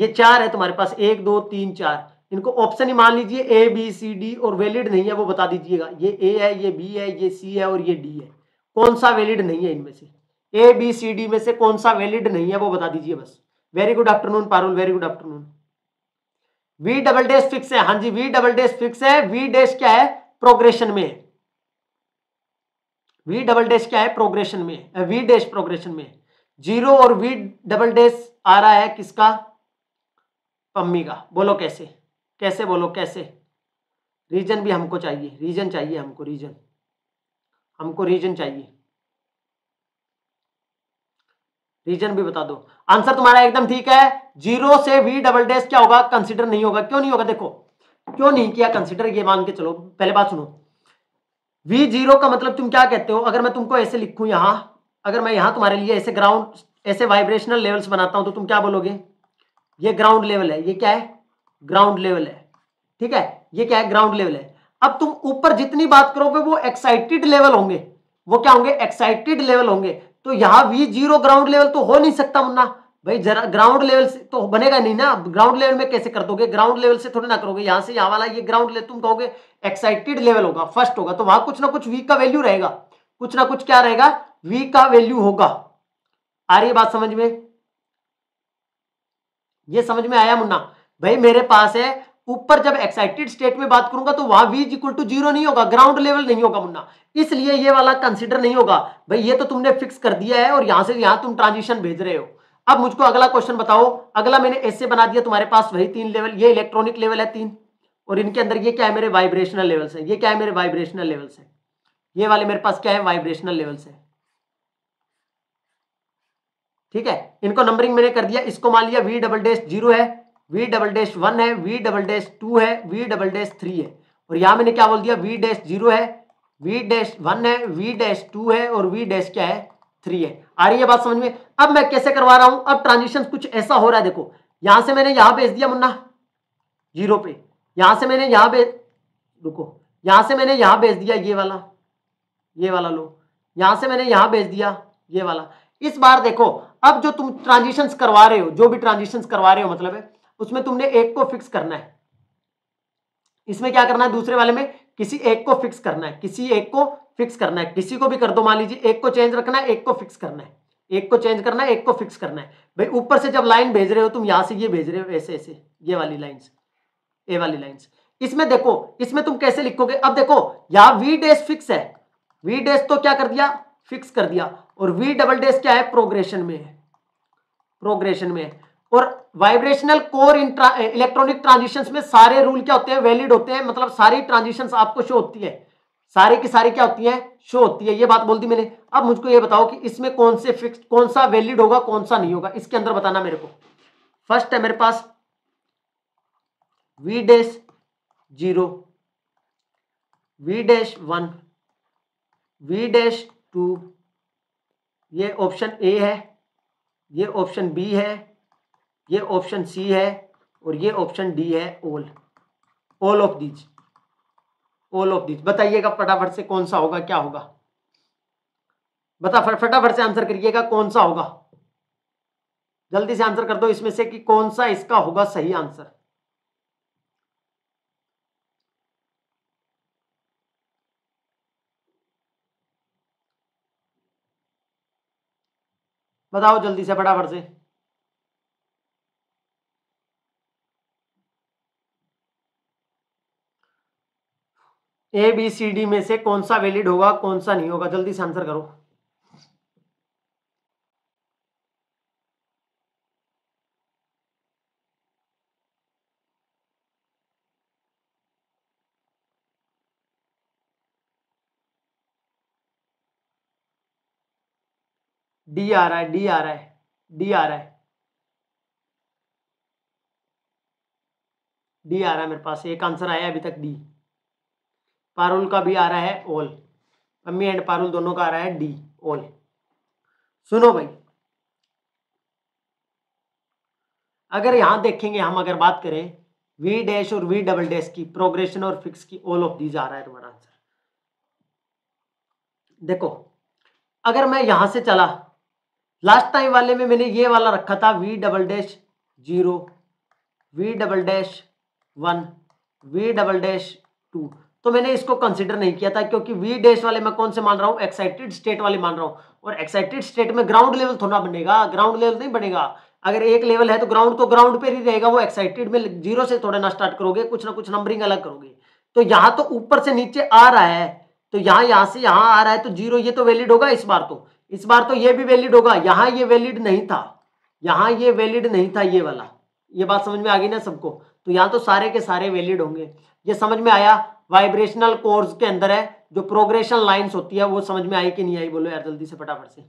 A: ये चार है तुम्हारे पास एक दो तीन चार इनको ऑप्शन ही मान लीजिए ए बी सी डी और वैलिड नहीं है वो बता दीजिएगा ये ए है ये बी है ये सी है और ये डी है कौन सा वैलिड नहीं है इनमें से ए बी सी डी में से कौन सा वैलिड नहीं है वो बता दीजिए बस very good afternoon Parul very good afternoon v double dash fix है हाँ जी वी डबल डैश फिक्स है वी डैश क्या है प्रोग्रेशन में है वी डबल डैश क्या है प्रोग्रेशन में वी डैश प्रोग्रेशन में जीरो और वी डबल डैश आ रहा है किसका पम्मी का बोलो कैसे कैसे बोलो कैसे रीजन भी हमको चाहिए रीजन चाहिए हमको रीजन हमको रीजन चाहिए रीजन भी बता दो आंसर तुम्हारा एकदम ठीक है जीरो से वी डबल डेस क्या होगा कंसिडर नहीं होगा क्यों नहीं होगा देखो क्यों नहीं किया कंसिडर ये मान के चलो पहले बात सुनो वी जीरो का मतलब तुम क्या कहते हो अगर मैं तुमको ऐसे लिखूं यहां अगर मैं यहां तुम्हारे लिए ऐसे ग्राउंड ऐसे वाइब्रेशनल लेवल्स बनाता हूं तो तुम क्या बोलोगे ये ग्राउंड लेवल है ये क्या है ग्राउंड लेवल है ठीक है ये क्या है ग्राउंड लेवल है अब तुम ऊपर जितनी बात करोगे वो एक्साइटेड लेवल होंगे वो क्या होंगे एक्साइटेड लेवल होंगे तो यहां वी जीरो ग्राउंड लेवल तो हो नहीं सकता मुन्ना भाई जरा ग्राउंड लेवल से तो बनेगा नहीं ना ग्राउंड लेवल में कैसे कर दोगे ग्राउंड लेवल से थोड़ी ना करोगे यहां से यहां वाला ये ग्राउंड लेवल तुम कहोगे एक्साइटेड लेवल होगा फर्स्ट होगा तो वहां कुछ ना कुछ वी का वैल्यू रहेगा कुछ ना कुछ क्या रहेगा वी का वैल्यू होगा आ रही है बात समझ में ये समझ में आया मुन्ना भाई मेरे पास है ऊपर जब एक्साइटेड स्टेट में बात करूंगा तो वहां वीज इक्वल टू जीरो नहीं होगा ग्राउंड लेवल नहीं होगा मुन्ना इसलिए ये वाला कंसिडर नहीं होगा भाई ये तो तुमने फिक्स कर दिया है और यहां से यहां तुम ट्रांजिशन भेज रहे हो अब मुझको अगला क्वेश्चन बताओ अगला मैंने ऐसे बना दिया तुम्हारे पास वही तीन लेवल ये इलेक्ट्रॉनिक लेवल है तीन और इनके अंदर ये क्या है मेरे वाइब्रेशनल लेवल्स है ये क्या है मेरे वाइब्रेशनल लेवल्स है ये वाले मेरे पास क्या है वाइब्रेशनल लेवल्स है ठीक है इनको नंबरिंग मैंने कर दिया इसको मान लिया वी डबल डैश जीरो है वी डबल डैश वन है वी डबल डैश टू है वी डबल डैश थ्री है और यहां मैंने क्या बोल दिया वी डैश जीरो है वी डैश वन है वी डैश टू है और वी डैश क्या है थ्री है आ रही है बात समझ में अब मैं कैसे करवा रहा हूं अब ट्रांजेक्शन कुछ ऐसा हो रहा है देखो यहां से मैंने यहां भेज दिया मुन्ना जीरो पे यहां से मैंने यहां भेज रुको यहां से मैंने यहां भेज दिया ये वाला ये वाला लो यहां से मैंने यहां भेज दिया ये वाला इस बार देखो अब जो तुम ट्रांजिशन करवा रहे हो जो भी ट्रांजिशन करवा रहे हो मतलब है उसमें तुमने एक को फिक्स करना है इसमें क्या करना है दूसरे वाले में किसी एक को फिक्स करना है किसी एक को फिक्स करना है किसी को भी कर दो मान लीजिए एक को चेंज रखना है एक को फिक्स करना है एक को चेंज करना है एक को फिक्स करना है भाई ऊपर से जब लाइन भेज रहे हो तुम यहां से ये भेज रहे हो ऐसे ऐसे ये वाली लाइन्स ए वाली लाइन्स इसमें देखो इसमें तुम कैसे लिखोगे अब देखो यहां वी डेस फिक्स है वी डेस तो क्या कर दिया फिक्स कर दिया और वी डबल डेस क्या है प्रोग्रेशन में है प्रोग्रेशन में है और वाइब्रेशनल कोर इलेक्ट्रॉनिक ट्रांजिशन में सारे रूल क्या होते हैं वैलिड होते हैं मतलब सारी ट्रांजिशन आपको शो होती है सारी की सारी क्या होती है शो होती है ये बात बोल दी मैंने अब मुझको ये बताओ कि इसमें कौन से फिक्स कौन सा वैलिड होगा कौन सा नहीं होगा इसके अंदर बताना मेरे को फर्स्ट है मेरे पास v dash zero v dash one v dash two ये ऑप्शन ए है ये ऑप्शन बी है ये ऑप्शन सी है और ये ऑप्शन डी है all all of these all of these बताइएगा फटाफट से कौन सा होगा क्या होगा बता फटाफट से आंसर करिएगा कौन सा होगा जल्दी से आंसर कर दो इसमें से कि कौन सा इसका होगा सही आंसर बताओ जल्दी से फटाफट से ए बी सी डी में से कौन सा वैलिड होगा कौन सा नहीं होगा जल्दी से आंसर करो डी आ रहा है डी आ रहा है डी आ रहा है डी आ रहा है मेरे पास एक आंसर आया अभी तक डी पारुल का भी आ रहा है ओल अम्मी एंड पारुल दोनों का आ रहा है डी ओल सुनो भाई अगर यहां देखेंगे हम अगर बात करें वी डैश और वी डबल डैश की प्रोग्रेशन और फिक्स की ऑल ऑफ दीज आ रहा है तुम्हारा आंसर देखो अगर मैं यहां से चला लास्ट टाइम वाले में मैंने ये वाला रखा था v double dash zero we double dash one v double dash two तो मैंने इसको कंसिडर नहीं किया था क्योंकि वी डैश वाले मैं कौन से मान रहा हूँ एक्साइटेड स्टेट वाले मान रहा हूँ और एक्साइटेड स्टेट में ग्राउंड लेवल थोड़ा बनेगा ग्राउंड लेवल नहीं बनेगा अगर एक लेवल है तो ग्राउंड तो ग्राउंड पर ही रहेगा वो एक्साइटेड में जीरो से थोड़ा ना स्टार्ट करोगे कुछ ना कुछ नंबरिंग अलग करोगे तो यहाँ तो ऊपर से नीचे आ रहा है तो यहाँ यहाँ से यहाँ आ रहा है तो जीरो ये तो वैलिड होगा इस बार तो इस बार तो ये भी वैलिड होगा यहां ये वैलिड नहीं था यहां ये वैलिड नहीं था ये वाला ये बात समझ में आ गई ना सबको तो यहां तो सारे के सारे वैलिड होंगे ये समझ में आया वाइब्रेशनल कोर्स के अंदर है जो प्रोग्रेशन लाइन होती है वो समझ में आई कि नहीं आई बोलो यार जल्दी से फटाफट से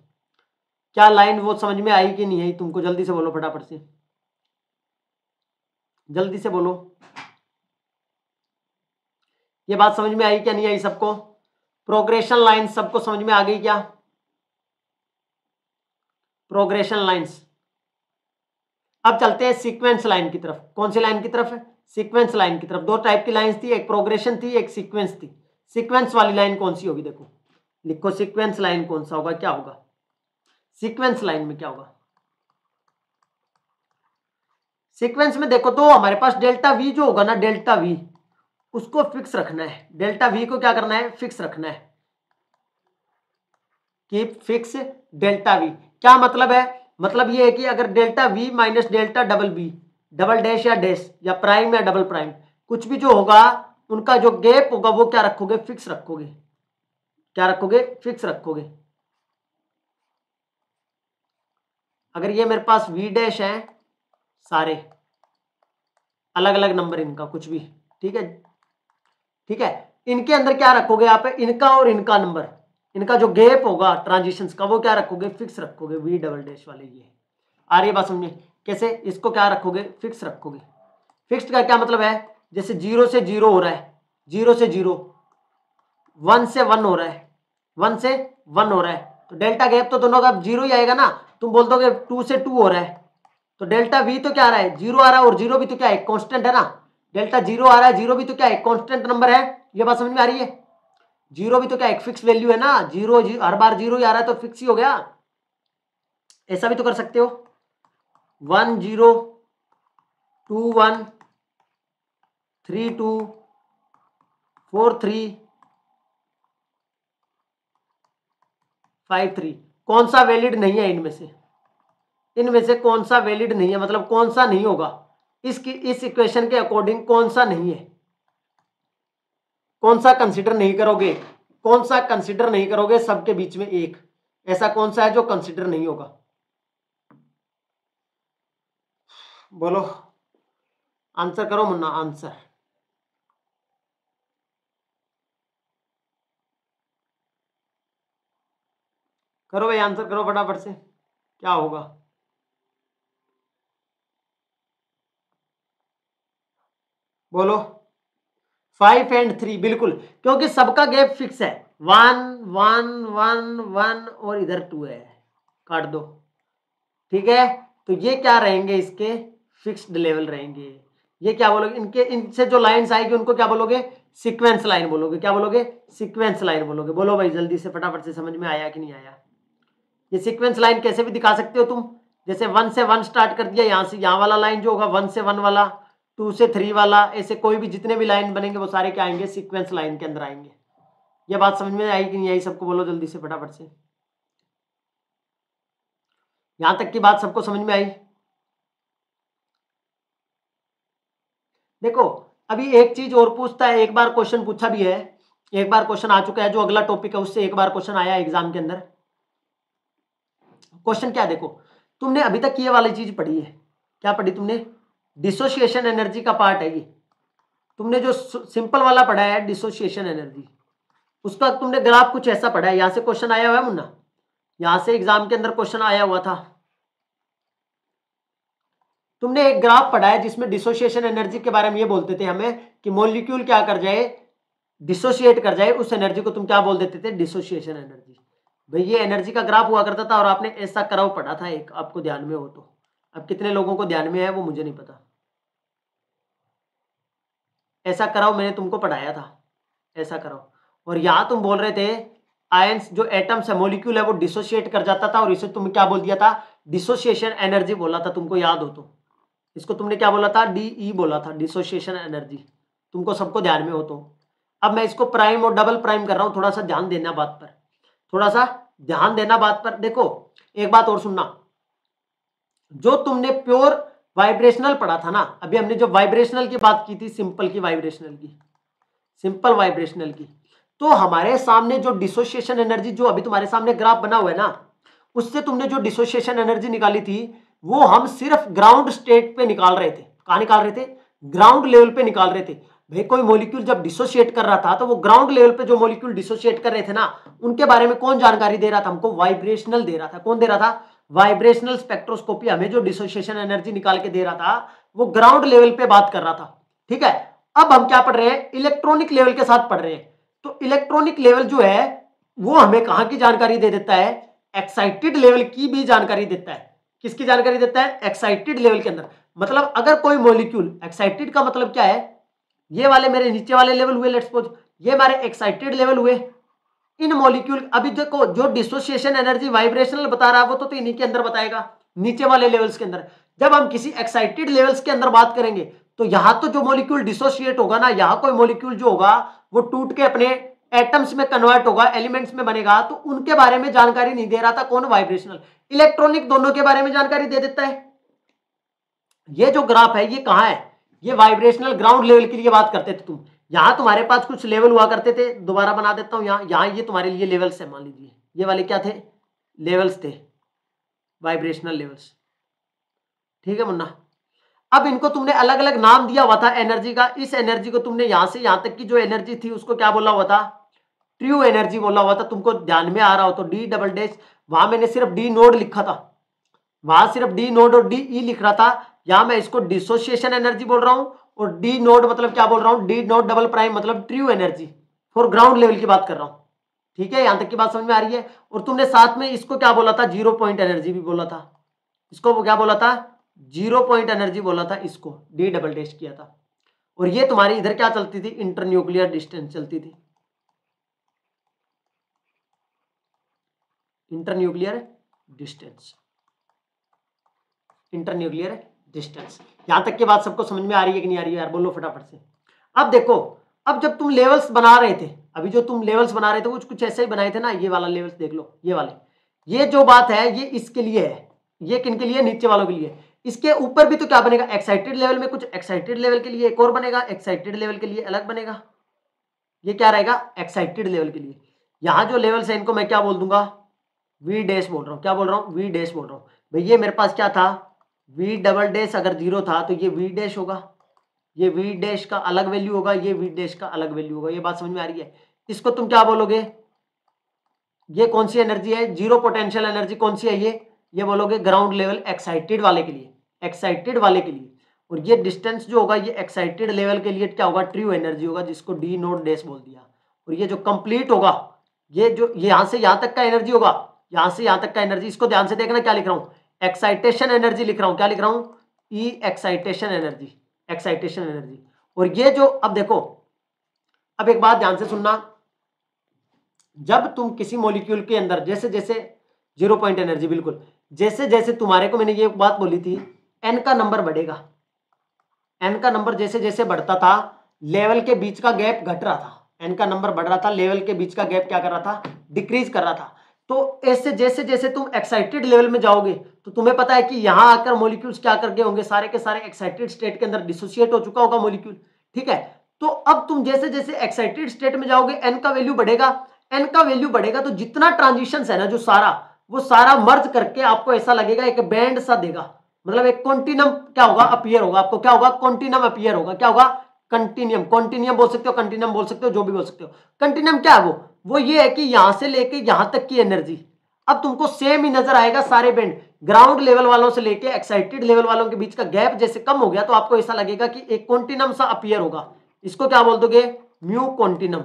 A: क्या लाइन वो समझ में आई कि नहीं आई तुमको जल्दी से बोलो फटाफट से जल्दी से बोलो ये बात समझ में आई क्या नहीं आई सबको प्रोग्रेशन लाइन सबको समझ में आ गई क्या प्रोग्रेशन लाइंस अब चलते हैं सीक्वेंस लाइन की तरफ कौन सी लाइन की तरफ है सीक्वेंस लाइन की तरफ दो टाइप की लाइंस थी एक प्रोग्रेशन थी एक सीक्वेंस थी सीक्वेंस वाली लाइन कौन सी होगी देखो लिखो सीक्वेंस लाइन कौन सा होगा क्या होगा सीक्वेंस लाइन में क्या होगा सीक्वेंस में देखो तो हमारे पास डेल्टा वी जो होगा ना डेल्टा वी उसको फिक्स रखना है डेल्टा वी को क्या करना है फिक्स रखना है कि फिक्स डेल्टा वी क्या मतलब है मतलब ये है कि अगर delta v minus delta double B double dash या डैश या प्राइम या डबल प्राइम कुछ भी जो होगा उनका जो गैप होगा वो क्या रखोगे फिक्स रखोगे क्या रखोगे फिक्स रखोगे अगर ये मेरे पास वी डैश है सारे अलग अलग नंबर इनका कुछ भी ठीक है ठीक है इनके अंदर क्या रखोगे आप इनका और इनका नंबर इनका जो गैप होगा ट्रांजिशन का वो क्या रखोगे फिक्स रखोगे वी डबल डैश वाले ये आ रही है बात समझे कैसे इसको क्या रखोगे फिक्स रखोगे फिक्स का क्या मतलब है जैसे जीरो से जीरो हो रहा है जीरो से जीरो वन से वन हो रहा है वन से वन हो रहा है तो डेल्टा गैप तो दोनों का जीरो ही आएगा ना तुम बोल दोगे टू से टू हो रहा है तो डेल्टा वी तो क्या आ रहा है जीरो आ रहा है और जीरो भी तो क्या है कॉन्स्टेंट है ना डेल्टा जीरो आ रहा है जीरो भी तो क्या है कॉन्स्टेंट नंबर है ये बात समझ में आ रही है जीरो भी तो क्या एक फिक्स वैल्यू है ना जीरो जी, हर बार जीरो ही आ रहा है तो फिक्स ही हो गया ऐसा भी तो कर सकते हो one zero two one three two four three five three कौन सा वैलिड नहीं है इनमें से इनमें से कौन सा वैलिड नहीं है मतलब कौन सा नहीं होगा इसकी इस इक्वेशन के अकॉर्डिंग कौन सा नहीं है कौन सा कंसिडर नहीं करोगे कौन सा कंसिडर नहीं करोगे सबके बीच में एक ऐसा कौन सा है जो कंसिडर नहीं होगा बोलो आंसर करो मुन्ना आंसर करो भाई आंसर करो फटाफट से क्या होगा बोलो फाइव एंड थ्री बिल्कुल क्योंकि सबका गैप फिक्स है वन वन वन वन और इधर टू है काट दो ठीक है तो ये क्या रहेंगे इसके फिक्स्ड लेवल रहेंगे ये क्या बोलोगे इनके इनसे जो लाइंस आएगी उनको क्या बोलोगे सीक्वेंस लाइन बोलोगे क्या बोलोगे सीक्वेंस लाइन बोलोगे बोलो भाई जल्दी से फटाफट से समझ में आया कि नहीं आया ये सीक्वेंस लाइन कैसे भी दिखा सकते हो तुम जैसे वन से वन स्टार्ट कर दिया यहाँ से यहाँ वाला लाइन जो होगा वन से वन वाला टू से थ्री वाला ऐसे कोई भी जितने भी लाइन बनेंगे वो सारे क्या आएंगे सीक्वेंस लाइन के अंदर आएंगे ये बात समझ में आई कि नहीं आई सबको बोलो जल्दी से फटाफट से यहां तक की बात सबको समझ में आई देखो अभी एक चीज और पूछता है एक बार क्वेश्चन पूछा भी है एक बार क्वेश्चन आ चुका है जो अगला टॉपिक है उससे एक बार क्वेश्चन आया एग्जाम के अंदर क्वेश्चन क्या देखो तुमने अभी तक ये वाली चीज पढ़ी है क्या पढ़ी तुमने डिसोशिएशन एनर्जी का पार्ट है ये तुमने जो सिंपल वाला पढ़ा है डिसोशिएशन एनर्जी उसका तुमने ग्राफ कुछ ऐसा पढ़ा है यहाँ से क्वेश्चन आया हुआ है मुन्ना यहाँ से एग्जाम के अंदर क्वेश्चन आया हुआ था तुमने एक ग्राफ पढ़ा है जिसमें डिसोशिएशन एनर्जी के बारे में ये बोलते थे हमें कि मोलिक्यूल क्या कर जाए डिसोसिएट कर जाए उस एनर्जी को तुम क्या बोल देते थे डिसोशिएशन एनर्जी भाई ये एनर्जी का ग्राफ हुआ करता था और आपने ऐसा करव पढ़ा था एक आपको ध्यान में हो तो अब कितने लोगों को ध्यान में है वो मुझे नहीं पता ऐसा कराओ मैंने तुमको पढ़ाया था ऐसा कराओ और यहाँ तुम बोल रहे थे आयंस जो एटम्स है मोलिक्यूल है वो डिसोशिएट कर जाता था और इसे तुम क्या बोल दिया था डिसोशिएशन एनर्जी बोला था तुमको याद हो तो इसको तुमने क्या बोला था डी ई e बोला था डिसोशिएशन एनर्जी तुमको सबको ध्यान में हो तो अब मैं इसको प्राइम और डबल प्राइम कर रहा हूँ थोड़ा सा ध्यान देना बात पर थोड़ा सा ध्यान देना बात पर देखो एक बात और सुनना जो तुमने प्योर वाइब्रेशनल पढ़ा था ना अभी हमने जो वाइब्रेशनल की बात की थी सिंपल की वाइब्रेशनल की सिंपल वाइब्रेशनल की तो हमारे सामने जो डिसोसिएशन एनर्जी जो अभी तुम्हारे सामने ग्राफ बना हुआ है ना उससे तुमने जो डिसोसिएशन एनर्जी निकाली थी वो हम सिर्फ ग्राउंड स्टेट पे निकाल रहे थे कहा निकाल रहे थे ग्राउंड लेवल पे निकाल रहे थे भाई कोई मोलिक्यूल जब डिसोशिएट कर रहा था तो वो ग्राउंड लेवल पे जो मोलिक्यूल डिसोशिएट कर रहे थे ना उनके बारे में कौन जानकारी दे रहा था हमको वाइब्रेशनल दे रहा था कौन दे रहा था वाइब्रेशनल स्पेक्ट्रोस्कोपी हमें जो डिसोसिएशन एनर्जी निकाल के दे रहा था वो ग्राउंड लेवल पे बात कर रहा था ठीक है अब हम क्या पढ़ रहे हैं इलेक्ट्रॉनिक लेवल के साथ पढ़ रहे हैं तो इलेक्ट्रॉनिक लेवल जो है वो हमें कहां की जानकारी दे देता है एक्साइटेड लेवल की भी जानकारी देता है किसकी जानकारी देता है एक्साइटेड लेवल के अंदर मतलब अगर कोई मोलिक्यूल एक्साइटेड का मतलब क्या है ये वाले मेरे नीचे वाले लेवल हुए लेट्स सपोज ये हमारे एक्साइटेड लेवल हुए इन मॉलिक्यूल अभी देखो जो डिसोसिएशन एनर्जी वाइब्रेशनल बता रहा है वो तो, तो इन्हीं के अंदर बताएगा नीचे वाले लेवल्स के अंदर जब हम किसी एक्साइटेड लेवल्स के अंदर बात करेंगे तो यहां तो जो मॉलिक्यूल डिसोसिएट होगा ना यहां कोई मॉलिक्यूल जो होगा वो टूट के अपने एटम्स में कन्वर्ट होगा एलिमेंट्स में बनेगा तो उनके बारे में जानकारी नहीं दे रहा था कौन वाइब्रेशनल इलेक्ट्रॉनिक दोनों के बारे में जानकारी दे देता है ये जो ग्राफ है ये कहां है ये वाइब्रेशनल ग्राउंड लेवल के लिए बात करते थे तुम यहां तुम्हारे पास कुछ लेवल हुआ करते थे दोबारा बना देता हूँ यहां यहां ये तुम्हारे लिए लेवल्स है मान लीजिए ये वाले क्या थे लेवल्स थे वाइब्रेशनल लेवल्स ठीक है मुन्ना अब इनको तुमने अलग अलग नाम दिया हुआ था एनर्जी का इस एनर्जी को तुमने यहां से यहां तक की जो एनर्जी थी उसको क्या बोला हुआ था ट्रू एनर्जी बोला हुआ था तुमको ध्यान में आ रहा हो तो डी डबल डैश वहां मैंने सिर्फ डी नोड लिखा था वहां सिर्फ डी नोड और डी ई e लिख रहा था यहां मैं इसको डिसोसिएशन एनर्जी बोल रहा हूँ और डी नोट मतलब क्या बोल रहा हूँ डी नोट डबल प्राइम मतलब true energy for ground level की बात कर रहा हूँ ठीक है यहाँ तक की बात समझ में आ रही है और तुमने साथ में इसको क्या बोला था जीरो पॉइंट एनर्जी भी बोला था इसको क्या बोला था जीरो पॉइंट एनर्जी बोला था इसको डी डबल डेस्ट किया था और ये तुम्हारी इधर क्या चलती थी इंटरन्यूक्लियर डिस्टेंस चलती थी इंटरन्यूक्लियर डिस्टेंस इंटरन्यूक्लियर डिस्टेंस यहां तक की बात सबको समझ में आ रही है कि नहीं आ रही है यार बोलो फटाफट से अब देखो अब जब तुम लेवल्स बना रहे थे अभी जो तुम लेवल्स बना रहे थे वो कुछ ऐसे ही बनाए थे ना ये वाला लेवल्स देख लो ये वाले ये जो बात है ये इसके लिए है ये किन के लिए नीचे वालों के लिए इसके ऊपर भी तो क्या बनेगा एक्साइटेड लेवल में कुछ एक्साइटेड लेवल के लिए एक और बनेगा एक्साइटेड लेवल के लिए अलग बनेगा ये क्या रहेगा एक्साइटेड लेवल के लिए यहाँ जो लेवल्स है इनको मैं क्या बोल दूंगा वी डैश बोल रहा हूँ क्या बोल रहा हूँ वी डैश बोल रहा हूँ भाई ये मेरे पास क्या था v डबल डैश अगर जीरो था तो ये वी डैश होगा ये वी डैश का अलग वैल्यू होगा ये वी डैश का अलग वैल्यू होगा ये बात समझ में आ रही है इसको तुम क्या बोलोगे ये कौन सी एनर्जी है जीरो पोटेंशियल एनर्जी कौन सी है ये ये बोलोगे ग्राउंड लेवल एक्साइटेड वाले के लिए एक्साइटेड वाले के लिए और ये डिस्टेंस जो होगा ये एक्साइटेड लेवल के लिए क्या होगा ट्रू एनर्जी होगा जिसको डी नोट डैश बोल दिया और ये जो कंप्लीट होगा ये जो यहां से यहां तक का एनर्जी होगा यहां से यहां तक का एनर्जी इसको ध्यान से देखना क्या लिख रहा हूँ एक्साइटेशन एनर्जी लिख रहा हूं क्या लिख रहा हूं E excitation energy excitation energy और ये जो अब देखो अब एक बात ध्यान से सुनना जब तुम किसी मॉलिक्यूल के अंदर जैसे जैसे जीरो पॉइंट एनर्जी बिल्कुल जैसे जैसे तुम्हारे को मैंने ये बात बोली थी एन का नंबर बढ़ेगा एन का नंबर जैसे जैसे बढ़ता था लेवल के बीच का गैप घट रहा था एन का नंबर बढ़ रहा था लेवल के बीच का गैप क्या कर रहा था डिक्रीज कर रहा था तो ऐसे जैसे जैसे तुम एक्साइटेड लेवल में जाओगे तो तुम्हें पता है कि यहां आकर मोलिक्यूल्स क्या कर गए होंगे सारे के सारे एक्साइटेड स्टेट के अंदर डिसोसिएट हो चुका होगा मोलिक्यूल ठीक है तो अब तुम जैसे जैसे एक्साइटेड स्टेट में जाओगे एन का वैल्यू बढ़ेगा एन का वैल्यू बढ़ेगा तो जितना ट्रांजिशन है ना जो सारा वो सारा मर्ज करके आपको ऐसा लगेगा एक बैंड सा देगा मतलब एक कॉन्टिनम क्या होगा अपियर होगा आपको क्या होगा कॉन्टिनम अपियर होगा क्या होगा कंटिन्यूम कॉन्टिन्यूम बोल सकते हो कंटिन्यूम बोल सकते हो जो भी बोल सकते हो कंटिन्यूम क्या है वो वो ये है कि यहां से लेके यहां तक की एनर्जी अब तुमको सेम ही नजर आएगा सारे बैंड ग्राउंड लेवल वालों से लेके एक्साइटेड लेवल वालों के बीच का गैप जैसे कम हो गया तो आपको ऐसा लगेगा कि एक कॉन्टिनम सा अपियर होगा इसको क्या बोल दोगे म्यू कॉन्टिनम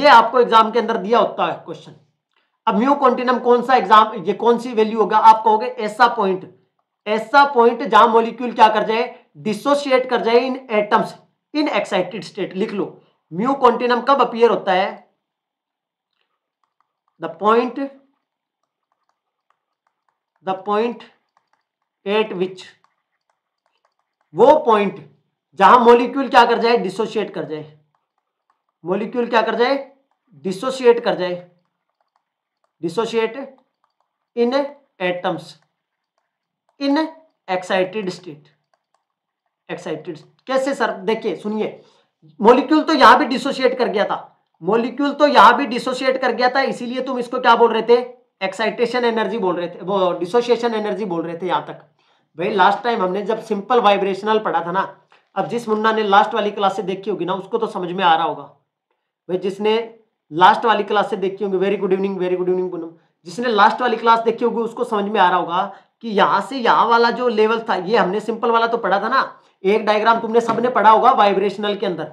A: ये आपको एग्जाम के अंदर दिया होता है क्वेश्चन अब म्यू कॉन्टिनम कौन सा एग्जाम ये कौन सी वैल्यू होगा आप कहोगे ऐसा पॉइंट ऐसा पॉइंट जहां मोलिक्यूल क्या कर जाए डिसोशिएट कर जाए in atoms in excited state लिख लो म्यू कॉन्टिनम कब अपियर होता है the point the point at which वो पॉइंट जहां मॉलिक्यूल क्या कर जाए डिसोशिएट कर जाए मॉलिक्यूल क्या कर जाए डिसोशिएट कर जाए dissociate in atoms in excited state excited कैसे सर देखिए सुनिए मॉलिक्यूल तो यहां भी डिसोशिएट कर गया था मोलिक्यूल तो यहां भी डिसोशिएट कर गया था इसीलिए तुम इसको क्या बोल रहे थे एक्साइटेशन एनर्जी बोल रहे थे वो डिसोसिएशन एनर्जी बोल रहे थे यहां तक भाई लास्ट टाइम हमने जब सिंपल वाइब्रेशनल पढ़ा था ना अब जिस मुन्ना ने लास्ट वाली क्लास से देखी होगी ना उसको तो समझ में आ रहा होगा भाई जिसने लास्ट वाली क्लास से देखी होगी very good evening very good evening Poonam जिसने लास्ट वाली क्लास देखी होगी उसको समझ में आ रहा होगा कि यहाँ से यहाँ वाला जो लेवल था ये हमने सिंपल वाला तो पढ़ा था ना एक डायग्राम तुमने सबने पढ़ा होगा वाइब्रेशनल के अंदर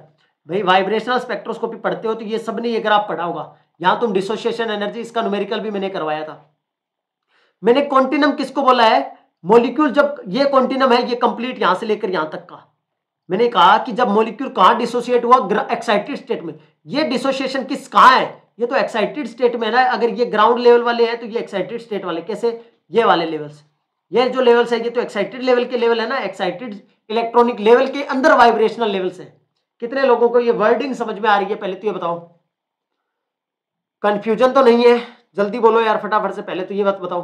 A: भाई वाइब्रेशनल स्पेक्ट्रोस्कोपी पढ़ते हो तो ये सब नहीं अगर आप पढ़ा होगा यहां तुम डिसोसिएशन एनर्जी इसका न्यूमेरिकल भी मैंने करवाया था मैंने कॉन्टिनम किसको बोला है मोलिक्यूल जब ये कॉन्टिनम है ये कंप्लीट यहां से लेकर यहां तक का मैंने कहा कि जब मोलिक्यूल कहाँ डिसोसिएट हुआ एक्साइटेड स्टेट में ये डिसोसिएशन किस कहाँ है ये तो एक्साइटेड स्टेट में ना अगर ये ग्राउंड लेवल वाले हैं तो ये एक्साइटेड स्टेट वाले कैसे ये वाले लेवल्स ये जो लेवल्स है ये तो एक्साइटेड लेवल के लेवल है ना एक्साइटेड इलेक्ट्रॉनिक लेवल के अंदर वाइब्रेशनल लेवल्स है कितने लोगों को ये वर्डिंग समझ में आ रही है पहले तो ये बताओ कंफ्यूजन तो नहीं है जल्दी बोलो यार फटाफट से पहले तो ये बात बताओ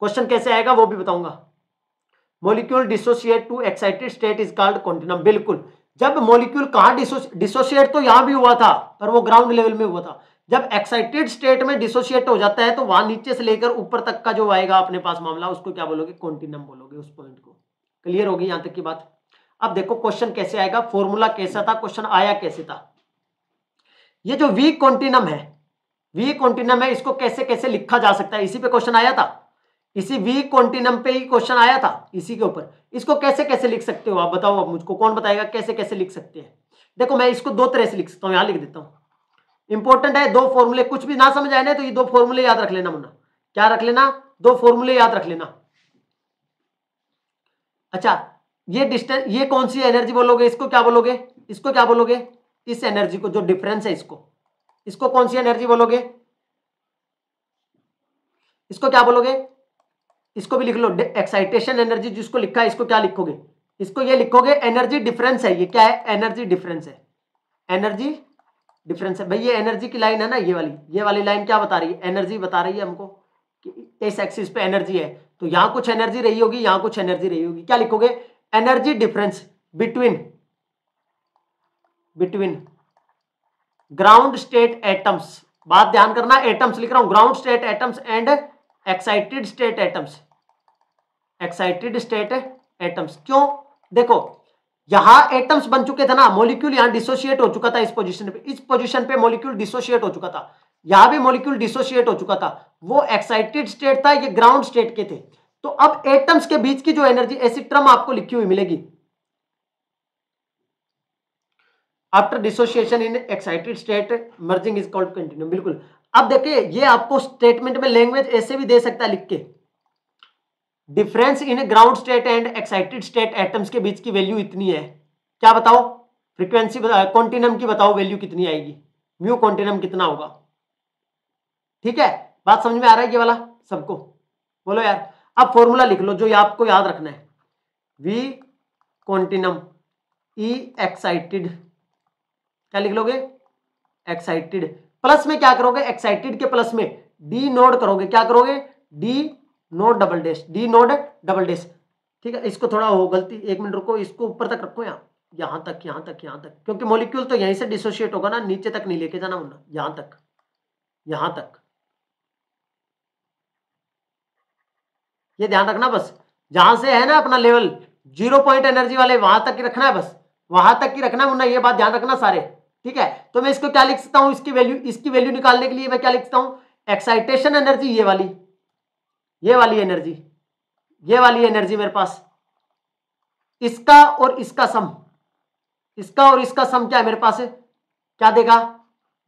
A: क्वेश्चन कैसे आएगा वो भी बताऊंगा molecule dissociate to excited state is called continuum बिल्कुल जब मोलिक्यूल कहा डिसोसिएट तो यहां भी हुआ था पर वो ग्राउंड लेवल में हुआ था जब एक्साइटेड स्टेट में डिसोसिएट हो जाता है तो वहां नीचे से लेकर ऊपर तक का जो आएगा अपने पास मामला उसको क्या बोलोगे कॉन्टिनम बोलोगे उस पॉइंट को क्लियर होगी यहां तक की बात अब देखो क्वेश्चन कैसे आएगा फॉर्मूला कैसा था क्वेश्चन आया कैसे था ये जो वी कॉन्टिनम है वी कॉन्टिनम है इसको कैसे कैसे लिखा जा सकता है इसी पे क्वेश्चन आया था इसी वी कॉन्टिनम पे ही क्वेश्चन आया था इसी के ऊपर इसको कैसे कैसे लिख सकते हो आप बताओ आप मुझको कौन बताएगा कैसे कैसे लिख सकते हैं देखो मैं इसको दो तरह से लिख सकता हूँ यहां लिख देता हूँ इंपॉर्टेंट है दो फॉर्मूले कुछ भी ना समझ आए ना तो ये दो फॉर्मूले याद रख लेना मुन्ना क्या रख लेना दो फॉर्मूले याद रख लेना अच्छा ये डिस्टेंस ये कौन सी एनर्जी बोलोगे इसको क्या बोलोगे इसको क्या बोलोगे इस एनर्जी को जो डिफरेंस है इसको इसको कौन सी एनर्जी बोलोगे इसको क्या बोलोगे इसको भी लिख लो एक्साइटेशन एनर्जी जिसको लिखा है इसको क्या लिखोगे इसको ये लिखोगे एनर्जी डिफरेंस है ये क्या है एनर्जी डिफरेंस है एनर्जी डिफरेंस है भाई ये एनर्जी की लाइन है ना ये वाली ये वाली लाइन क्या बता रही है एनर्जी बता रही है हमको कि इस एक्सिस पे एनर्जी है तो यहाँ कुछ एनर्जी रही होगी यहाँ कुछ एनर्जी रही होगी क्या लिखोगे energy difference between between ground state atoms बात ध्यान करना एटम्स लिख रहा हूं ground state atoms and excited state atoms excited state atoms क्यों देखो यहां एटम्स बन चुके थे ना मोलिक्यूल यहां डिसोशिएट हो चुका था इस पोजीशन पे इस पोजीशन पे मोलिक्यूल डिसोशिएट हो चुका था यहां भी मोलिक्यूल डिसोशिएट हो चुका था वो एक्साइटेड स्टेट था ये ग्राउंड स्टेट के थे तो अब एटम्स के बीच की जो एनर्जी ऐसी ट्रम आपको लिखी हुई मिलेगी after dissociation in excited state merging is called continue बिल्कुल अब देखिए ये आपको स्टेटमेंट में लैंग्वेज ऐसे भी दे सकता है लिख के difference in ground state and excited state atoms के बीच की वैल्यू इतनी है क्या बताओ फ्रीक्वेंसी कॉन्टिनम की बताओ वैल्यू कितनी आएगी म्यू कॉन्टिनम कितना होगा ठीक है बात समझ में आ रहा है ये वाला सबको बोलो यार अब फॉर्मूला लिख लो जो आपको याद रखना है वी कॉन्टिनम ई एक्साइटेड क्या लिख लोगे एक्साइटेड प्लस में क्या करोगे एक्साइटेड के प्लस में डी नोड करोगे क्या करोगे D node double dash D node double dash ठीक है इसको थोड़ा हो गलती एक मिनट रुको इसको ऊपर तक रखो यहाँ यहां तक यहां तक यहां तक क्योंकि मोलिक्यूल तो यहीं से डिसोशिएट होगा ना नीचे तक नहीं लेके जाना उन्ना यहां तक यहां तक ये ध्यान रखना बस जहां से है ना अपना लेवल जीरो पॉइंट एनर्जी वाले वहां तक ही रखना है बस वहां तक ही रखना मुन्ना ये बात ध्यान रखना सारे ठीक है तो मैं इसको क्या लिख सकता हूं इसकी वैल्यू इसकी वैल्यू निकालने के लिए मैं क्या लिखता हूं एक्साइटेशन एनर्जी ये वाली ये वाली एनर्जी ये वाली एनर्जी मेरे पास इसका और इसका सम इसका और इसका सम क्या है मेरे पास है क्या देगा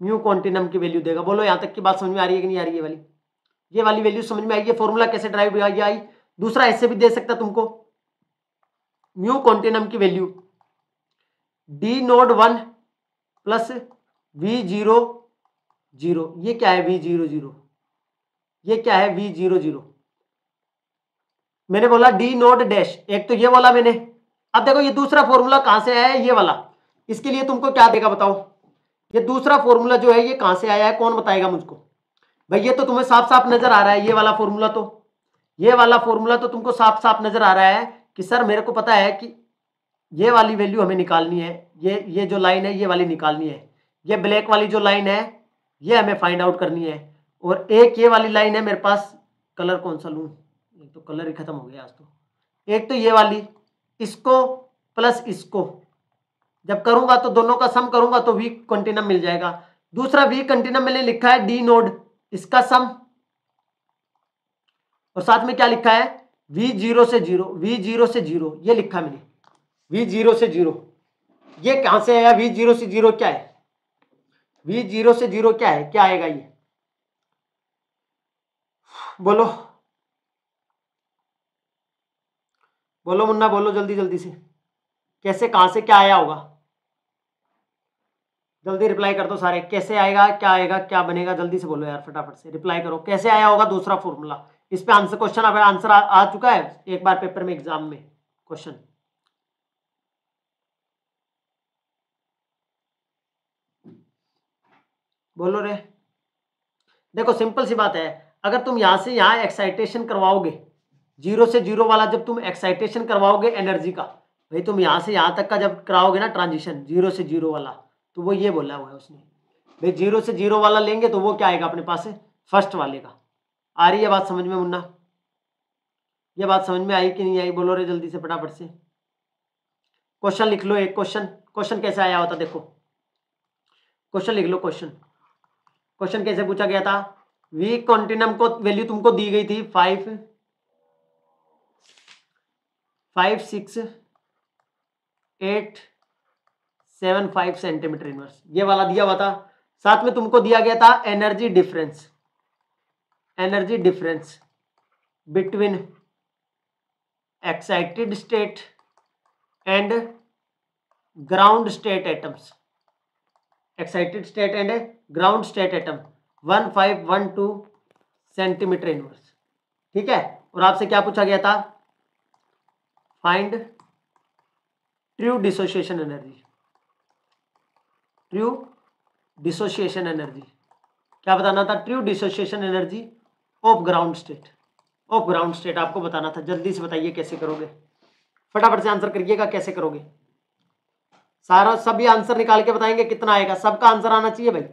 A: म्यू कॉन्टिनम की वैल्यू देगा बोलो यहां तक की बात समझ में आ रही है कि नहीं आ रही है वाली ये वाली वैल्यू समझ में आई ये फॉर्मूला कैसे ड्राइव ये आई दूसरा ऐसे भी दे सकता तुमको म्यू कॉन्टेनम की value D node one plus we zero zero ये क्या है वी जीरो जीरो ये क्या है वी जीरो जीरो मैंने बोला डी नोट डैश एक तो ये वाला मैंने अब देखो ये दूसरा फॉर्मूला कहां से आया है ये वाला इसके लिए तुमको क्या देगा बताओ ये दूसरा फॉर्मूला जो है ये कहां से आया है कौन बताएगा मुझको भाई ये तो तुम्हें साफ साफ नजर आ रहा है ये वाला फॉर्मूला तो ये वाला फॉर्मूला तो तुमको साफ साफ नजर आ रहा है कि सर मेरे को पता है कि ये वाली वैल्यू हमें निकालनी है ये ये जो लाइन है ये वाली निकालनी है ये ब्लैक वाली जो लाइन है ये हमें फाइंड आउट करनी है और एक ये वाली लाइन है मेरे पास कलर कौन सा लूँ एक तो कलर ही खत्म हो गया आज तो एक तो ये वाली इसको प्लस इसको जब करूँगा तो दोनों का सम करूंगा तो वीक कंटिनम मिल जाएगा दूसरा वीक कंटिनम मैंने लिखा है डी नोड इसका सम और साथ में क्या लिखा है वी जीरो से जीरो वी जीरो से जीरो ये लिखा मैंने वी जीरो से जीरो ये कहां से आया वी जीरो से जीरो क्या है वी जीरो से जीरो क्या है क्या आएगा ये बोलो बोलो मुन्ना बोलो जल्दी जल्दी से कैसे कहां से क्या आया होगा जल्दी रिप्लाई कर दो सारे कैसे आएगा क्या आएगा क्या बनेगा जल्दी से बोलो यार फटाफट से रिप्लाई करो कैसे आया होगा दूसरा फॉर्मूला इस पे आंसर क्वेश्चन अगर आंसर आ, आ चुका है एक बार पेपर में एग्जाम में क्वेश्चन बोलो रे देखो सिंपल सी बात है अगर तुम यहां से यहां एक्साइटेशन करवाओगे जीरो से जीरो वाला जब तुम एक्साइटेशन करवाओगे एनर्जी का भाई तुम यहां से यहां तक का जब कराओगे ना ट्रांजिशन जीरो से जीरो वाला तो वो ये बोला हुआ है उसने भाई जीरो से जीरो वाला लेंगे तो वो क्या आएगा अपने पास फर्स्ट वाले का आ रही है बात समझ में मुन्ना ये बात समझ में आई कि नहीं आई बोलो रे जल्दी से फटाफट से क्वेश्चन लिख लो एक क्वेश्चन क्वेश्चन कैसे आया होता देखो क्वेश्चन लिख लो क्वेश्चन क्वेश्चन कैसे पूछा गया था वी कॉन्टिनम को वैल्यू तुमको दी गई थी five five six eight seven five centimetre inverse ये वाला दिया हुआ था साथ में तुमको दिया गया था energy difference energy difference between excited state and ground state atoms excited state and ground state atom one five one two centimetre inverse ठीक है और आपसे क्या पूछा गया था find true dissociation energy true dissociation energy क्या बताना था true dissociation energy of ground state of ground state आपको बताना था जल्दी से बताइए कैसे करोगे फटाफट से आंसर करिएगा कैसे करोगे सारा सभी आंसर निकाल के बताएंगे कितना आएगा सबका आंसर आना चाहिए भाई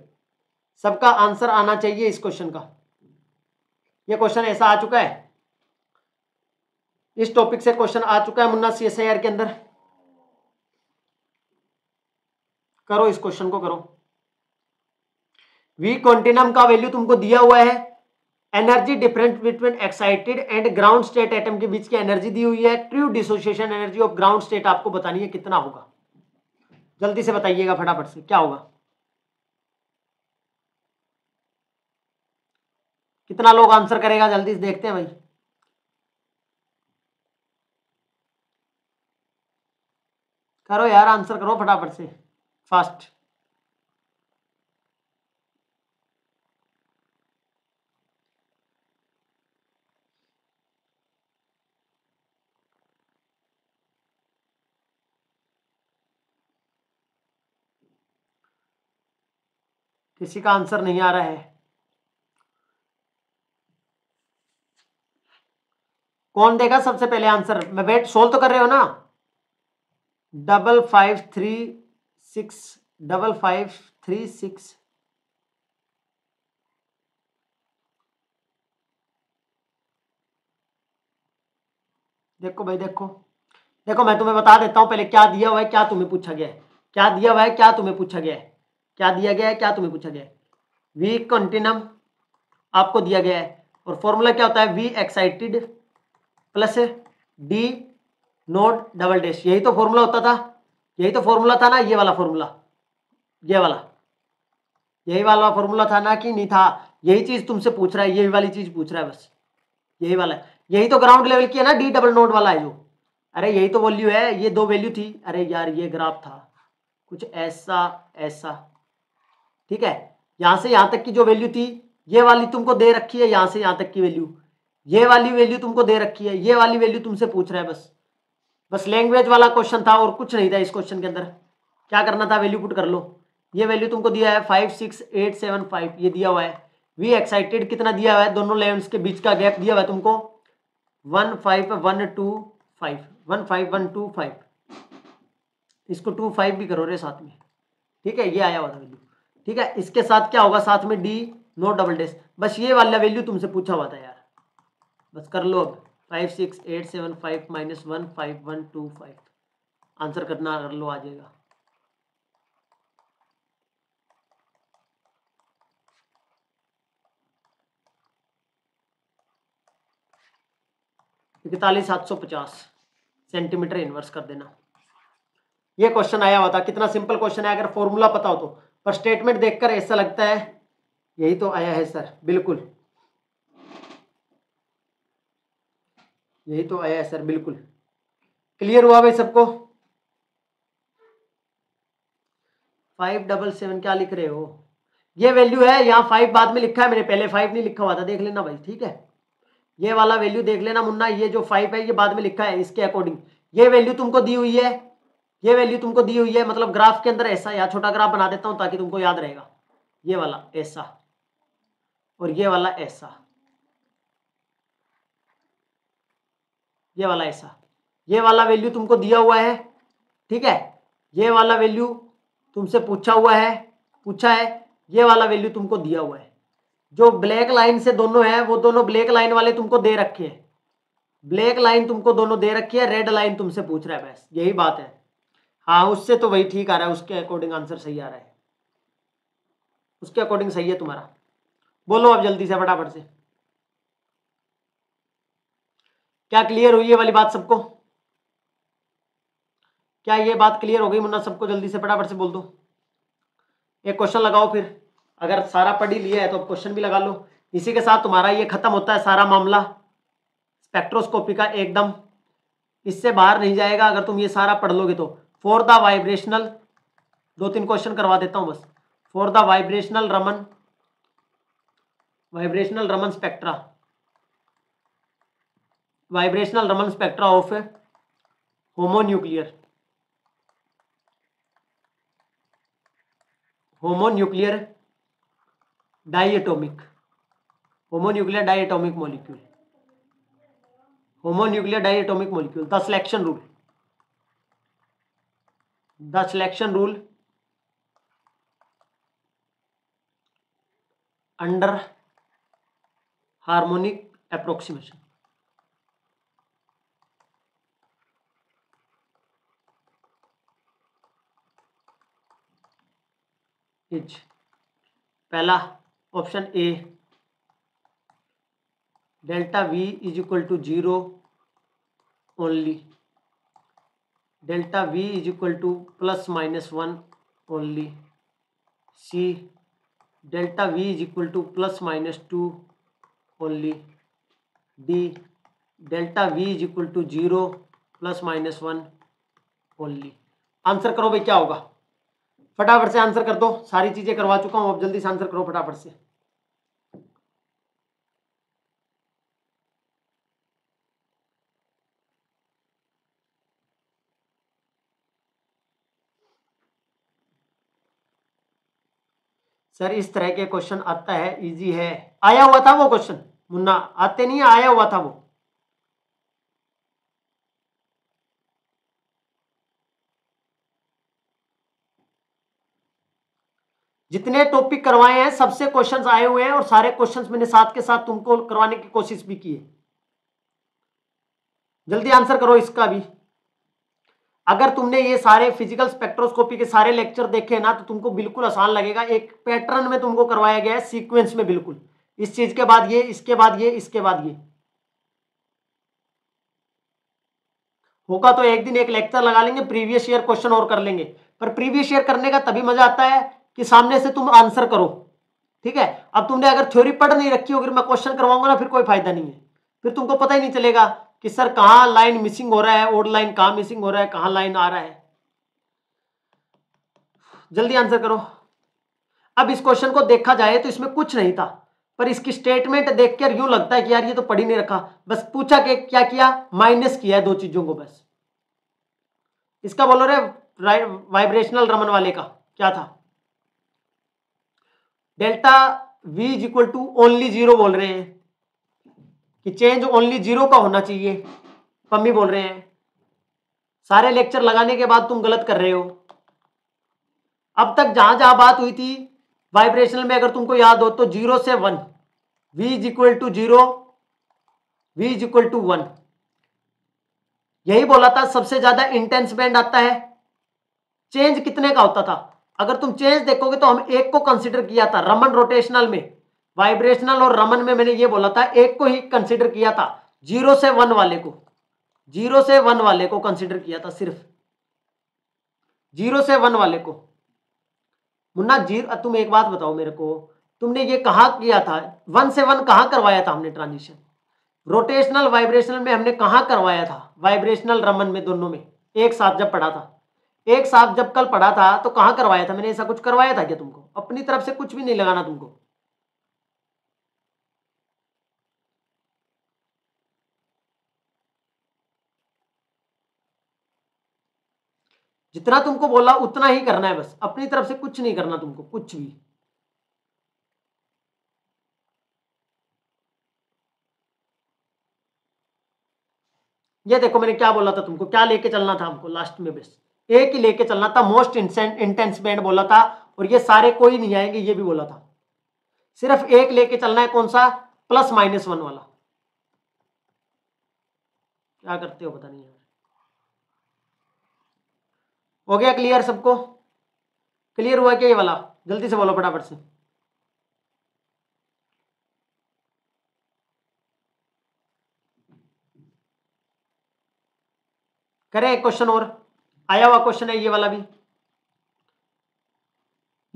A: सबका आंसर आना चाहिए इस क्वेश्चन का ये क्वेश्चन ऐसा आ चुका है इस टॉपिक से क्वेश्चन आ चुका है मुन्ना सी के अंदर करो इस क्वेश्चन को करो वी क्वांटिनम का वैल्यू तुमको दिया हुआ है energy difference between excited and ground state atom के बीच की एनर्जी दी हुई है true dissociation energy of ground state आपको बतानी है कितना होगा जल्दी से बताइएगा फटाफट से क्या होगा कितना लोग आंसर करेगा जल्दी से देखते हैं भाई करो यार आंसर करो फटाफट से first किसी का आंसर नहीं आ रहा है कौन देगा सबसे पहले आंसर मैं वेट सोल्व तो कर रहे हो ना double five three six double five three six देखो भाई देखो देखो मैं तुम्हें बता देता हूं पहले क्या दिया हुआ है क्या तुम्हें पूछा गया है क्या दिया हुआ है क्या तुम्हें पूछा गया है क्या दिया गया है क्या तुम्हें पूछा गया है वी कंटिनम आपको दिया गया है और फॉर्मूला क्या होता है we excited plus D note double dash यही तो फॉर्मूला होता था यही तो फॉर्मूला था ना ये वाला फॉर्मूला ये वाला यही वाला फॉर्मूला था ना कि नहीं था यही चीज तुमसे पूछ रहा है यही वाली चीज पूछ रहा है बस यही वाला यही तो ग्राउंड लेवल की है ना डी डबल नोट वाला है जो अरे यही तो वॉल्यू है ये दो वैल्यू थी अरे यार ये ग्राफ था कुछ ऐसा ऐसा ठीक है यहां से यहां तक की जो वैल्यू थी ये वाली तुमको दे रखी है यहां से यहां तक की वैल्यू ये वाली वैल्यू तुमको दे रखी है ये वाली वैल्यू तुमसे पूछ रहा है बस बस लैंग्वेज वाला क्वेश्चन था और कुछ नहीं था इस क्वेश्चन के अंदर क्या करना था वैल्यू पुट कर लो ये वैल्यू तुमको दिया है five six eight seven five ये दिया हुआ है वी एक्साइटेड कितना दिया हुआ है दोनों लेवल्स के बीच का गैप दिया हुआ है तुमको one five one two five one five one two five इसको टू फाइव भी करो रे साथ में ठीक है ये आया हुआ था वैल्यू ठीक है इसके साथ क्या होगा साथ में डी नो डबल डेस बस ये वाला वैल्यू तुमसे पूछा हुआ था यार बस कर लो अब five six eight seven five minus one five one two five answer करना कर लो आ जाएगा इकतालीस सात सौ पचास सेंटीमीटर इन्वर्स कर देना ये क्वेश्चन आया हुआ था कितना सिंपल क्वेश्चन है अगर फॉर्मूला पता हो तो पर स्टेटमेंट देखकर ऐसा लगता है यही तो आया है सर बिल्कुल यही तो आया है सर बिल्कुल क्लियर हुआ भाई सबको फाइव डबल सेवन क्या लिख रहे हो ये वैल्यू है यहाँ फाइव बाद में लिखा है मैंने पहले फाइव नहीं लिखा हुआ था देख लेना भाई ठीक है ये वाला वैल्यू देख लेना मुन्ना ये जो फाइव है ये बाद में लिखा है इसके अकॉर्डिंग ये वैल्यू तुमको दी हुई है ये वैल्यू तुमको दी हुई है मतलब ग्राफ के अंदर ऐसा या छोटा ग्राफ बना देता हूँ ताकि तुमको याद रहेगा ये वाला ऐसा और ये वाला ऐसा ये वाला ऐसा ये वाला वैल्यू तुमको दिया हुआ है ठीक है ये वाला वैल्यू तुमसे पूछा हुआ है पूछा है ये वाला वैल्यू तुमको दिया हुआ है जो ब्लैक लाइन से दोनों है वो दोनों ब्लैक लाइन वाले तुमको दे रखे हैं ब्लैक लाइन तुमको दोनों दे रखी है रेड लाइन तुमसे पूछ रहा है बस यही बात है हाँ उससे तो वही ठीक आ रहा है उसके अकॉर्डिंग आंसर सही आ रहा है उसके अकॉर्डिंग सही है तुम्हारा बोलो आप जल्दी से फटाफट से क्या क्लियर हुई ये वाली बात सबको क्या ये बात क्लियर हो गई मुन्ना सबको जल्दी से फटाफट से बोल दो एक क्वेश्चन लगाओ फिर अगर सारा पढ़ी लिया है तो अब क्वेश्चन भी लगा लो इसी के साथ तुम्हारा ये खत्म होता है सारा मामला स्पेक्ट्रोस्कोपी का एकदम इससे बाहर नहीं जाएगा अगर तुम ये सारा पढ़ लोगे तो फॉर द वाइब्रेशनल दो तीन क्वेश्चन करवा देता हूं बस for the vibrational Raman vibrational Raman spectra vibrational Raman spectra of homo homo nuclear nuclear homonuclear homo nuclear diatomic molecule homo nuclear diatomic molecule the selection rule the selection rule under harmonic approximation is पहला option A delta we is equal to zero only delta we is equal to plus minus one only C delta we is equal to plus minus two only D delta we is equal to zero plus minus one only answer करो भाई क्या होगा फटाफट से answer कर दो सारी चीजें करवा चुका हूं अब जल्दी से आंसर करो फटाफट से सर इस तरह के क्वेश्चन आता है इजी है आया हुआ था वो क्वेश्चन मुन्ना आते नहीं आया हुआ था वो जितने टॉपिक करवाए हैं सबसे क्वेश्चंस आए हुए हैं और सारे क्वेश्चंस मैंने साथ के साथ तुमको करवाने की कोशिश भी की है जल्दी आंसर करो इसका भी अगर तुमने ये सारे फिजिकल स्पेक्ट्रोस्कोपी के सारे लेक्चर देखे ना तो तुमको बिल्कुल आसान लगेगा एक पैटर्न में तुमको करवाया गया है सीक्वेंस में बिल्कुल इस चीज के बाद ये इसके बाद ये इसके बाद ये होगा तो एक दिन एक लेक्चर लगा लेंगे प्रीवियस ईयर क्वेश्चन और कर लेंगे पर प्रीवियस ईयर करने का तभी मजा आता है कि सामने से तुम आंसर करो ठीक है अब तुमने अगर थ्योरी पढ़ नहीं रखी होगी मैं क्वेश्चन करवाऊंगा ना फिर कोई फायदा नहीं है फिर तुमको पता ही नहीं चलेगा कि सर कहाँ लाइन मिसिंग हो रहा है ओड लाइन कहाँ मिसिंग हो रहा है कहाँ लाइन आ रहा है जल्दी आंसर करो अब इस क्वेश्चन को देखा जाए तो इसमें कुछ नहीं था पर इसकी स्टेटमेंट देखकर यूं लगता है कि यार ये तो पढ़ ही नहीं रखा बस पूछा कि क्या किया माइनस किया है दो चीजों को बस इसका बोलो रे वाइब्रेशनल रमन वाले का क्या था delta we is equal to only zero बोल रहे हैं कि चेंज ओनली जीरो का होना चाहिए पम्मी बोल रहे हैं सारे लेक्चर लगाने के बाद तुम गलत कर रहे हो अब तक जहां जहां बात हुई थी वाइब्रेशनल में अगर तुमको याद हो तो जीरो से one we is equal to zero we is equal to one यही बोला था सबसे ज्यादा इंटेंस बैंड आता है चेंज कितने का होता था अगर तुम चेंज देखोगे तो हम एक को कंसिडर किया था रमन रोटेशनल में वाइब्रेशनल और रमन में मैंने ये बोला था एक को ही कंसिडर किया था जीरो से वन वाले को जीरो से वन वाले को कंसिडर किया था सिर्फ जीरो से वन वाले को मुन्ना जीरो तुम एक बात बताओ मेरे को तुमने ये कहा किया था वन से वन कहा करवाया था हमने ट्रांजिशन रोटेशनल वाइब्रेशनल में हमने कहा करवाया था वाइब्रेशनल रमन में दोनों में एक साथ जब पढ़ा था एक साहब जब कल पढ़ा था तो कहाँ करवाया था मैंने ऐसा कुछ करवाया था क्या तुमको अपनी तरफ से कुछ भी नहीं लगाना तुमको जितना तुमको बोला उतना ही करना है बस अपनी तरफ से कुछ नहीं करना तुमको कुछ भी ये देखो मैंने क्या बोला था तुमको क्या लेके चलना था हमको लास्ट में बस एक ही लेके चलना था मोस्ट इंटेंस बैंड बोला था और ये सारे कोई नहीं आएंगे ये भी बोला था सिर्फ एक लेके चलना है कौन सा प्लस माइनस वन वाला क्या करते हो पता नहीं हो गया क्लियर सबको क्लियर हुआ क्या ये वाला जल्दी से बोलो फटाफट से करें एक क्वेश्चन और आया हुआ क्वेश्चन है ये वाला भी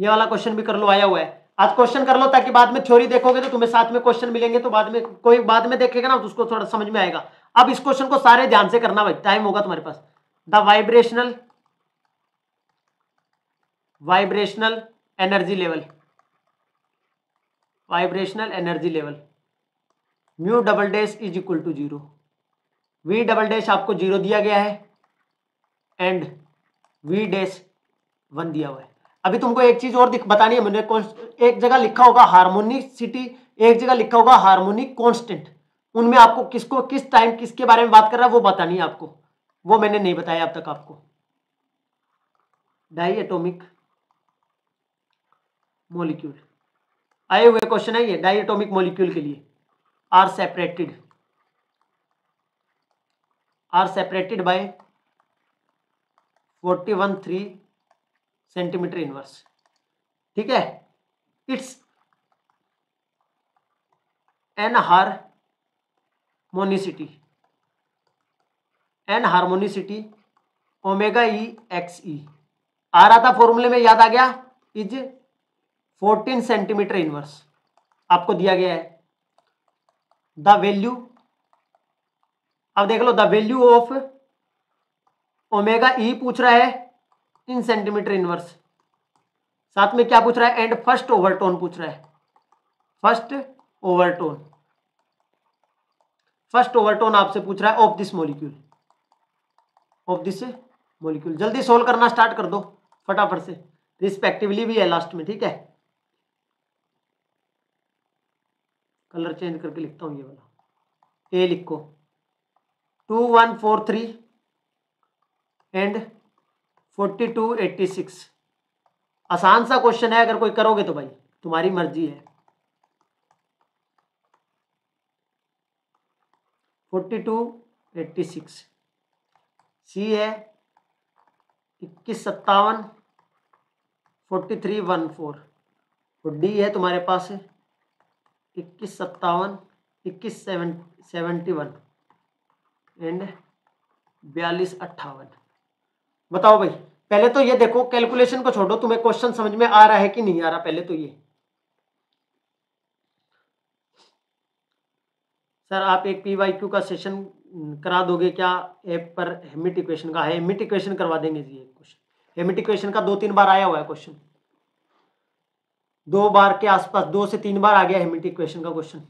A: ये वाला क्वेश्चन भी कर लो आया हुआ है आज क्वेश्चन कर लो ताकि बाद में थ्योरी देखोगे तो तुम्हें साथ में क्वेश्चन मिलेंगे तो बाद में कोई बाद में देखेगा ना तो उसको थोड़ा समझ में आएगा अब इस क्वेश्चन को सारे ध्यान से करना भाई टाइम होगा तुम्हारे पास the vibrational vibrational energy level vibrational energy level mu double dash is equal to zero we double dash आपको जीरो दिया गया है एंड वी डैश वन दिया हुआ है अभी तुमको एक चीज और बतानी है मैंने एक जगह लिखा होगा हार्मोनिक सिटी एक जगह लिखा होगा हार्मोनिक कॉन्स्टेंट उनमें आपको किसको किस टाइम किसके बारे में बात कर रहा है वो बतानी है आपको वो मैंने नहीं बताया अब तक आपको डाई एटोमिक मोलिक्यूल आए हुए क्वेश्चन है ये डाई एटोमिक मोलिक्यूल के लिए are separated are separated by forty one three centimetre inverse ठीक है it's anharmonicity anharmonicity omega E x ई आ रहा था फॉर्मूले में याद आ गया इज 14 सेंटीमीटर इनवर्स आपको दिया गया है द वैल्यू अब देख लो द वैल्यू ऑफ ओमेगा ई पूछ रहा है इन सेंटीमीटर इनवर्स साथ में क्या पूछ रहा है एंड फर्स्ट ओवरटोन पूछ रहा है फर्स्ट ओवरटोन फर्स्ट ओवरटोन आपसे पूछ रहा है of this molecule of this molecule जल्दी सोल्व करना स्टार्ट कर दो फटाफट से रिस्पेक्टिवली भी है लास्ट में ठीक है कलर चेंज करके लिखता हूँ ये वाला ए लिखो two one four three and 4286 आसान सा क्वेश्चन है अगर कोई करोगे तो भाई तुम्हारी मर्जी है 4286 सी है इक्कीस सत्तावन फोर्टी थ्री वन फोर और डी है तुम्हारे पास इक्कीस सत्तावन इक्कीस सेवन सेवेंटी वन एंड बयालीस अट्ठावन बताओ भाई पहले तो ये देखो कैलकुलेशन को छोड़ो तुम्हें क्वेश्चन समझ में आ रहा है कि नहीं आ रहा पहले तो ये सर आप एक पी वाई क्यू का सेशन करा दोगे क्या ऐप पर हेमिट इक्वेशन का है हेमिट इक्वेशन करवा देंगे जी क्वेश्चन हेमिट इक्वेशन का दो तीन बार आया हुआ है क्वेश्चन दो बार के आसपास दो से तीन बार आ गया हेमिट इक्वेशन का क्वेश्चन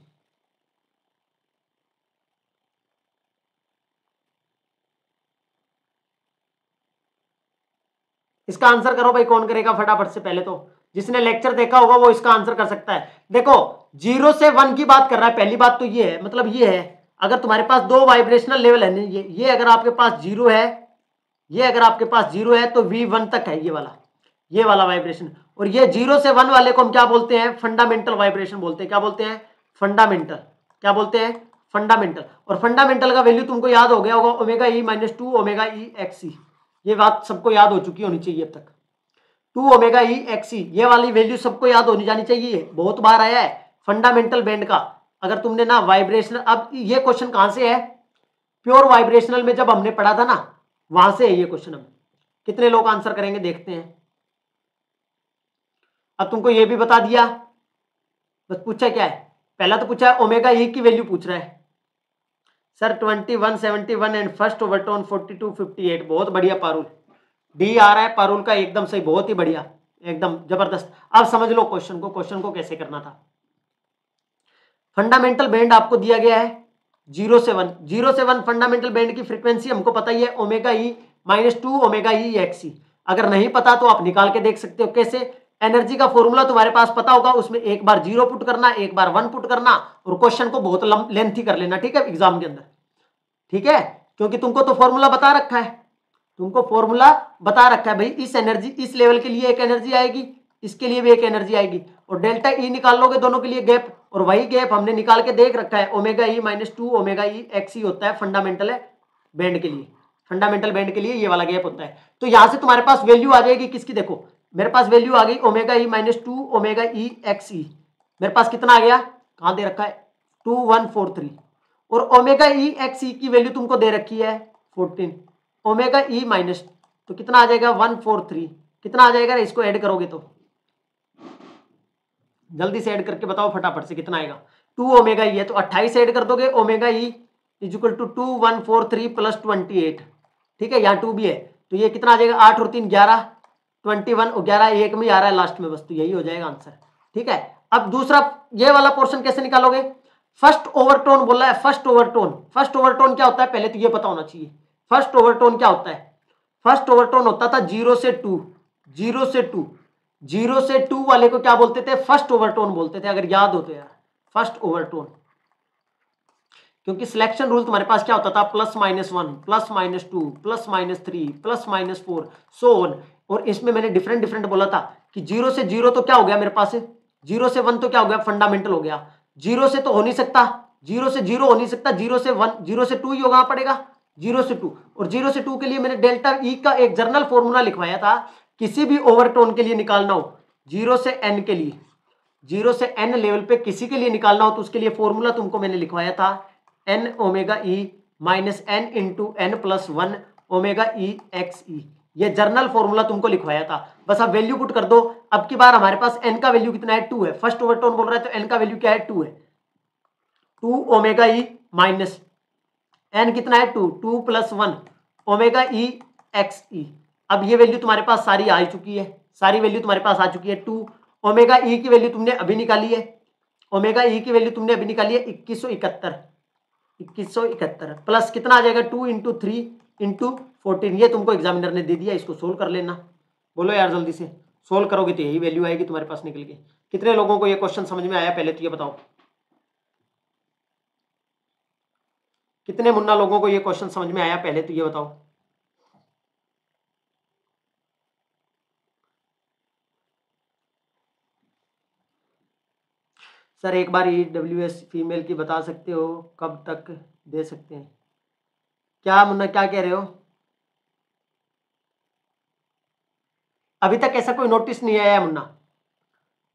A: इसका आंसर करो भाई कौन करेगा फटाफट से पहले तो जिसने लेक्चर देखा होगा वो इसका आंसर कर सकता है देखो जीरो से वन की बात कर रहा है पहली बात तो ये है मतलब ये है अगर तुम्हारे पास दो वाइब्रेशनल लेवल है ये ये अगर आपके पास जीरो है ये अगर आपके पास जीरो है तो वी वन तक है ये वाला ये वाला वाइब्रेशन और ये जीरो से वन वाले को हम क्या बोलते हैं फंडामेंटल वाइब्रेशन बोलते हैं क्या बोलते हैं फंडामेंटल क्या बोलते हैं फंडामेंटल और फंडामेंटल का वैल्यू तुमको याद हो गया होगा ओमेगा ई माइनस टू ओमेगा ई एक्स ई ये बात सबको याद हो चुकी होनी चाहिए अब तक टू ओमेगा ई एक्सी ये वाली वैल्यू सबको याद होनी जानी चाहिए बहुत बार आया है फंडामेंटल बैंड का अगर तुमने ना वाइब्रेशनल अब ये क्वेश्चन कहाँ से है प्योर वाइब्रेशनल में जब हमने पढ़ा था ना वहां से है ये क्वेश्चन हम कितने लोग आंसर करेंगे देखते हैं अब तुमको ये भी बता दिया बस पूछा क्या है पहला तो पूछा है ओमेगा ई e की वैल्यू पूछ रहा है sir twenty one seventy one and first overtone forty two fifty eight बहुत बढ़िया पारुल डी आ रहा है पारुल का एकदम सही बहुत ही बढ़िया एकदम जबरदस्त अब समझ लो क्वेश्चन को क्वेश्चन को कैसे करना था फंडामेंटल बैंड आपको दिया गया है जीरो से वन जीरो से वन फंडामेंटल बैंड की फ्रीक्वेंसी हमको पता ही है ओमेगा ई माइनस टू ओमेगा ई एक्स ई अगर नहीं पता तो आप निकाल के देख सकते हो कैसे एनर्जी का फॉर्मूला तुम्हारे पास पता होगा उसमें एक बार जीरो पुट करना एक बार वन पुट करना और क्वेश्चन को बहुत लेंथी कर लेना ठीक है एग्जाम के अंदर ठीक है क्योंकि तुमको तो फॉर्मूला बता रखा है तुमको फॉर्मूला बता रखा है भाई इस एनर्जी इस लेवल के लिए एक एनर्जी आएगी इसके लिए भी एक एनर्जी आएगी और डेल्टा ई e निकाल लोगे दोनों के लिए गैप और वही गैप हमने निकाल के देख रखा है ओमेगा ई माइनस टू ओमेगा ई एक्स ई होता है फंडामेंटल है बैंड के लिए फंडामेंटल बैंड के लिए ये वाला गैप होता है तो यहां से तुम्हारे पास वैल्यू आ जाएगी किसकी देखो मेरे पास वैल्यू आ गई ओमेगा ई माइनस टू ओमेगा ई एक्स ई मेरे पास कितना आ गया कहाँ दे रखा है टू वन फोर थ्री और ओमेगा ई एक्स ई की वैल्यू तुमको दे रखी है फोर्टीन ओमेगा ई माइनस तो कितना आ जाएगा वन फोर थ्री कितना आ जाएगा इसको ऐड करोगे तो जल्दी से ऐड करके बताओ फटाफट से कितना आएगा टू ओमेगा ई है तो अट्ठाईस ऐड कर दोगे omega E is equal to two one four three plus twenty eight ठीक है यहाँ टू भी है तो ये कितना आ जाएगा आठ और तीन ग्यारह ट्वेंटी वन और ग्यारह एक में आ रहा है लास्ट में बस तो यही हो जाएगा आंसर ठीक है अब दूसरा ये वाला पोर्शन कैसे निकालोगे फर्स्ट ओवरटोन बोला है फर्स्ट ओवरटोन फर्स्ट ओवरटोन क्या होता है पहले तो ये पता होना चाहिए फर्स्ट ओवरटोन क्या होता है फर्स्ट ओवरटोन होता था जीरो से टू जीरो से टू जीरो से टू वाले को क्या बोलते थे फर्स्ट ओवरटोन बोलते थे अगर याद हो तो यार फर्स्ट ओवरटोन क्योंकि सिलेक्शन रूल तुम्हारे पास क्या होता था plus minus one plus minus two plus minus three plus minus four so one और इसमें मैंने डिफरेंट डिफरेंट बोला था कि जीरो से जीरो तो क्या हो गया मेरे पास जीरो से वन तो क्या हो गया फंडामेंटल हो गया जीरो से तो हो नहीं सकता जीरो से जीरो हो नहीं सकता जीरो से वन जीरो से टू ही होगा पड़ेगा जीरो से टू और जीरो से टू के लिए मैंने डेल्टा ई e का एक जर्नल फॉर्मूला लिखवाया था किसी भी ओवरटोन के लिए निकालना हो जीरो से एन के लिए जीरो से एन लेवल पे किसी के लिए निकालना हो तो उसके लिए फॉर्मूला तुमको मैंने लिखवाया था एन ओमेगा ई e minus N into N plus one omega ई एक्स ई ये जर्नल फॉर्मूला तुमको लिखवाया था बस आप वैल्यू पुट कर दो अब की बार हमारे पास एन का वैल्यू कितना है टू है फर्स्ट ओवरटोन बोल रहा है तो एन का वैल्यू क्या है टू है टू ओमेगा ई माइनस एन कितना है two two plus one omega ई एक्स ई अब ये वैल्यू तुम्हारे पास सारी आ चुकी है सारी वैल्यू तुम्हारे पास आ चुकी है टू ओमेगा ई की वैल्यू तुमने अभी निकाली है ओमेगा ई e की वैल्यू तुमने अभी निकाली है इक्कीस सौ इकहत्तर इक्कीस सौ इकहत्तर प्लस कितना आ जाएगा two into three into fourteen ये तुमको एग्जामिनर ने दे दिया इसको सोल्व कर लेना बोलो यार जल्दी से सोल्व करोगे तो यही वैल्यू आएगी तुम्हारे पास निकल के कितने लोगों को ये क्वेश्चन समझ में आया पहले तो ये बताओ कितने मुन्ना लोगों को ये क्वेश्चन समझ में आया पहले तो ये बताओ सर एक बार ई डब्ल्यू एस फीमेल की बता सकते हो कब तक दे सकते हैं क्या मुन्ना क्या कह रहे हो अभी तक ऐसा कोई नोटिस नहीं आया है मुन्ना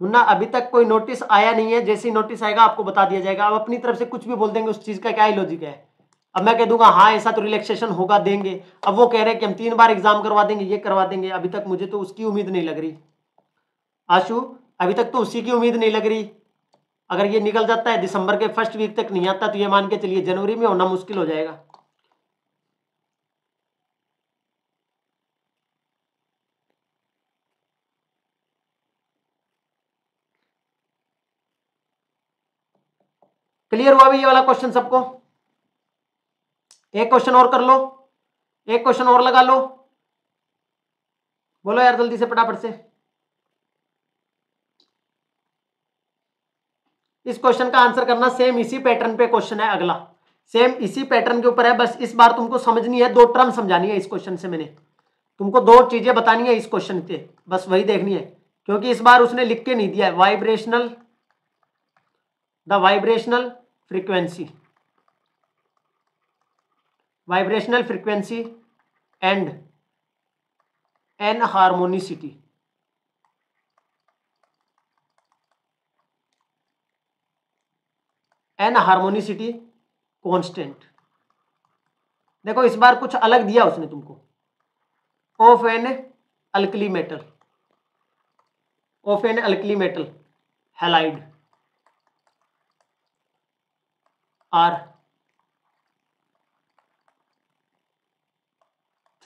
A: मुन्ना अभी तक कोई नोटिस आया नहीं है जैसे ही नोटिस आएगा आपको बता दिया जाएगा अब अपनी तरफ से कुछ भी बोल देंगे उस चीज़ का क्या ही लॉजिक है अब मैं कह दूंगा हाँ ऐसा तो रिलैक्सेशन होगा देंगे अब वो कह रहे हैं कि हम तीन बार एग्जाम करवा देंगे ये करवा देंगे अभी तक मुझे तो उसकी उम्मीद नहीं लग रही आशु अभी तक तो उसी की उम्मीद नहीं लग रही अगर ये निकल जाता है दिसंबर के फर्स्ट वीक तक नहीं आता तो ये मान के चलिए जनवरी में होना मुश्किल हो जाएगा क्लियर हुआ भी ये वाला क्वेश्चन सबको एक क्वेश्चन और कर लो एक क्वेश्चन और लगा लो बोलो यार जल्दी से फटाफट से इस क्वेश्चन का आंसर करना सेम इसी पैटर्न पे क्वेश्चन है अगला सेम इसी पैटर्न के ऊपर है बस इस बार तुमको समझनी है दो टर्म समझानी है इस क्वेश्चन से मैंने तुमको दो चीजें बतानी है इस क्वेश्चन पे बस वही देखनी है क्योंकि इस बार उसने लिख के नहीं दिया है vibrational the vibrational frequency vibrational frequency and an and an anharmonicity constant देखो इस बार कुछ अलग दिया उसने तुमको of an alkali metal of an alkali metal halide are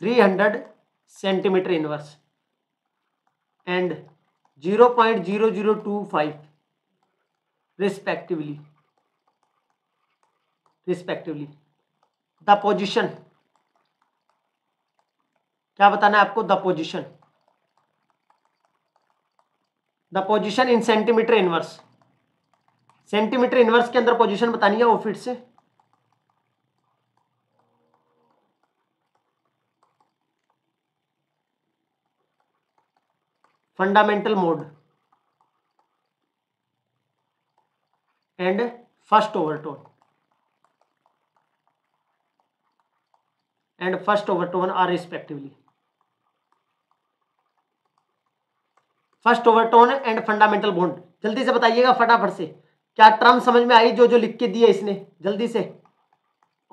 A: hundred centimetre inverse and zero zero zero point two five respectively respectively the position क्या बताना है आपको the position the position in centimetre inverse centimetre inverse के अंदर position बतानी है वो फिट से fundamental mode and first overtone first over tone are respectively first overtone and fundamental band जल्दी से बताइएगा फटाफट से क्या टर्म समझ में आई जो जो लिख के दिए इसने जल्दी से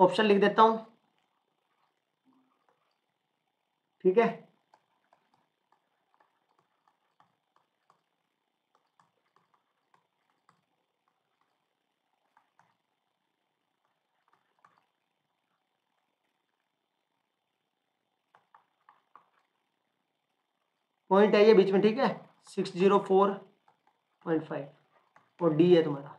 A: ऑप्शन लिख देता हूं ठीक है पॉइंट है ये बीच में ठीक है six zero four point five और डी है तुम्हारा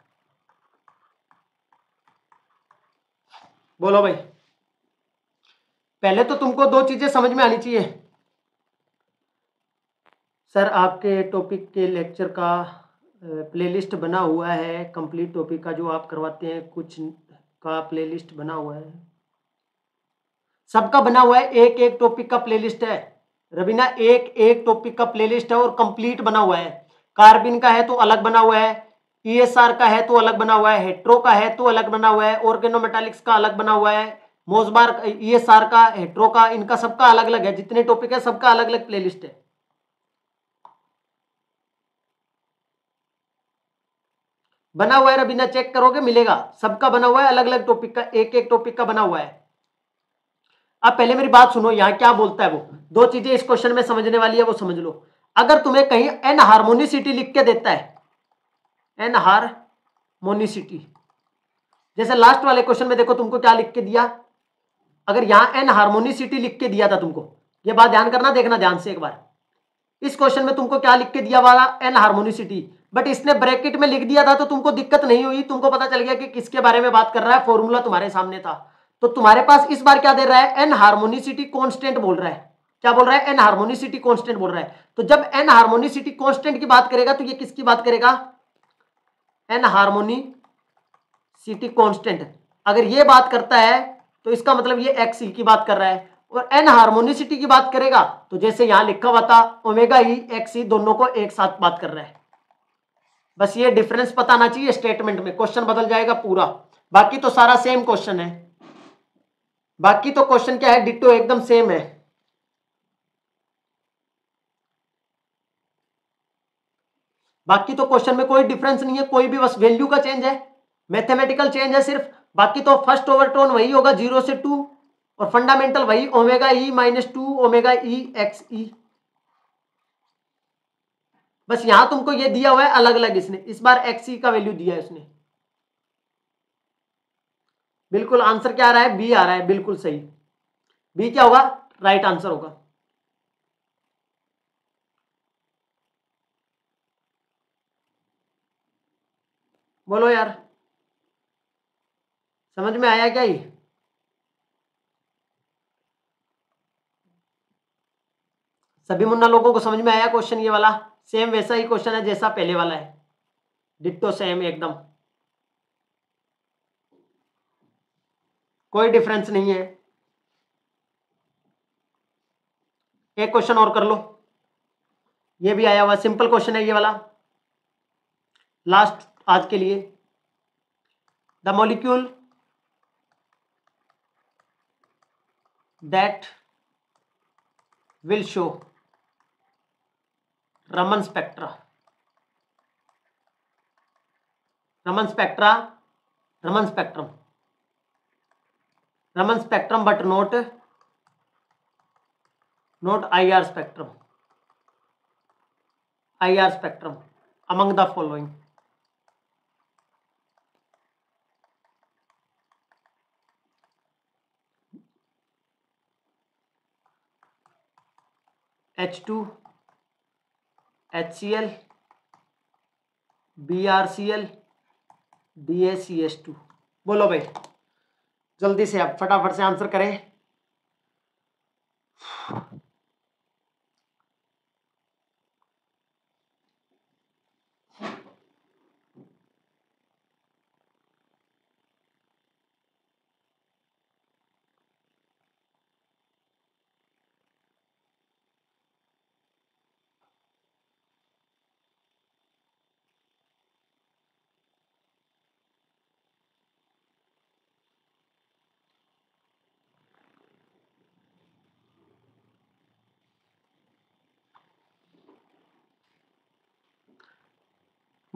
A: बोलो भाई पहले तो तुमको दो चीजें समझ में आनी चाहिए सर आपके टॉपिक के लेक्चर का प्लेलिस्ट बना हुआ है कंप्लीट टॉपिक का जो आप करवाते हैं कुछ का प्लेलिस्ट बना हुआ है सबका बना हुआ है एक एक टॉपिक का प्लेलिस्ट है रबीना एक एक टॉपिक का प्लेलिस्ट है और कंप्लीट बना हुआ है कार्बिन का है तो अलग बना हुआ है ईएसआर का है तो अलग बना हुआ है हेट्रो का है तो अलग बना हुआ है ऑर्गेनोमेटालिक्स का अलग बना हुआ है मोजबार ईएसआर e का हेट्रो का इनका सबका अलग अलग है जितने टॉपिक है सबका अलग अलग प्लेलिस्ट है बना हुआ है रबीना चेक करोगे मिलेगा सबका बना हुआ है अलग अलग टॉपिक का एक एक टॉपिक का बना हुआ है अब पहले मेरी बात सुनो यहां क्या बोलता है वो दो चीजें इस क्वेश्चन में समझने वाली है वो समझ लो अगर तुम्हें कहीं एन हार्मोनिसिटी लिख के देता है एंड हारमोनिसिटी जैसे लास्ट वाले क्वेश्चन में देखो तुमको क्या लिख के दिया अगर यहां एन हारमोनिसिटी लिख के दिया था तुमको ये बात ध्यान करना देखना ध्यान से एक बार इस क्वेश्चन में तुमको क्या लिख के दिया वाला एन हारमोनिसिटी बट इसने ब्रैकेट में लिख दिया था तो तुमको दिक्कत नहीं हुई तुमको पता चल गया कि किसके बारे में बात कर रहा है फॉर्मूला तुम्हारे सामने था तो तुम्हारे पास इस बार क्या दे रहा है एन हारमोनिसिटी कॉन्स्टेंट बोल रहा है क्या बोल रहा है एन हारमोनिसिटी कॉन्स्टेंट बोल रहा है तो जब एन हारमोनिसिटी कॉन्स्टेंट की बात करेगा तो ये किसकी बात करेगा एन हारमोनी सिटी कॉन्स्टेंट अगर ये बात करता है तो इसका मतलब ये एक्स e की बात कर रहा है और एन हारमोनिसिटी की बात करेगा तो जैसे यहां लिखा हुआ था ओमेगा ई एक्स ई दोनों को एक साथ बात कर रहा है बस ये डिफरेंस पता आना चाहिए स्टेटमेंट में क्वेश्चन बदल जाएगा पूरा बाकी तो सारा सेम क्वेश्चन है बाकी तो क्वेश्चन क्या है डिटो एकदम सेम है बाकी तो क्वेश्चन में कोई डिफरेंस नहीं है कोई भी बस वैल्यू का चेंज है मैथमेटिकल चेंज है सिर्फ बाकी तो फर्स्ट ओवरटोन वही होगा जीरो से टू और फंडामेंटल वही ओमेगा ई माइनस टू ओमेगा ई एक्स ई बस यहां तुमको ये दिया हुआ है अलग अलग इसने इस बार एक्स ई e का वैल्यू दिया है इसने बिल्कुल आंसर क्या आ रहा है बी आ रहा है बिल्कुल सही बी क्या होगा राइट आंसर होगा बोलो यार समझ में आया क्या ही सभी मुन्ना लोगों को समझ में आया क्वेश्चन ये वाला सेम वैसा ही क्वेश्चन है जैसा पहले वाला है डिट्टो सेम एकदम कोई डिफरेंस नहीं है एक क्वेश्चन और कर लो ये भी आया हुआ सिंपल क्वेश्चन है ये वाला लास्ट आज के लिए the molecule that will show Raman spectra Raman spectra Raman spectrum Raman spectrum but note note I R spectrum I R spectrum among the following H two H C L B R C L D A C S two बोलो भाई जल्दी से आप फटाफट से answer करें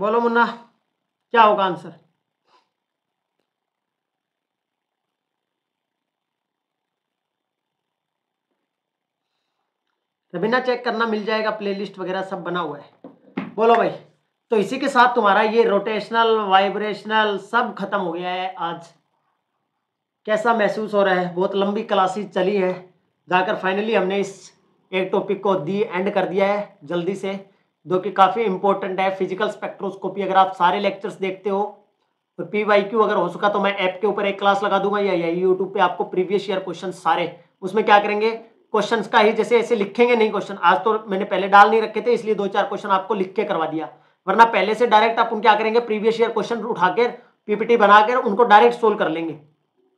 A: बोलो मुन्ना क्या होगा आंसर रबीना चेक करना मिल जाएगा प्लेलिस्ट वगैरह सब बना हुआ है बोलो भाई तो इसी के साथ तुम्हारा ये रोटेशनल वाइब्रेशनल सब खत्म हो गया है आज कैसा महसूस हो रहा है बहुत लंबी क्लासेस चली है जाकर फाइनली हमने इस एक टॉपिक को दी एंड कर दिया है जल्दी से जो कि काफ़ी इंपॉर्टेंट है फिजिकल स्पेक्ट्रोस्कोपी अगर आप सारे लेक्चर्स देखते हो और पी वाई क्यू अगर हो सका तो मैं ऐप के ऊपर एक क्लास लगा दूंगा या यूट्यूब पे आपको प्रीवियस ईयर क्वेश्चन सारे उसमें क्या करेंगे क्वेश्चंस का ही जैसे ऐसे लिखेंगे नहीं क्वेश्चन आज तो मैंने पहले डाल नहीं रखे थे इसलिए दो चार क्वेश्चन आपको लिख के करवा दिया वरना पहले से डायरेक्ट आप उन क्या करेंगे प्रीवियस ईयर क्वेश्चन उठाकर पीपीटी बनाकर उनको डायरेक्ट सोल्व कर लेंगे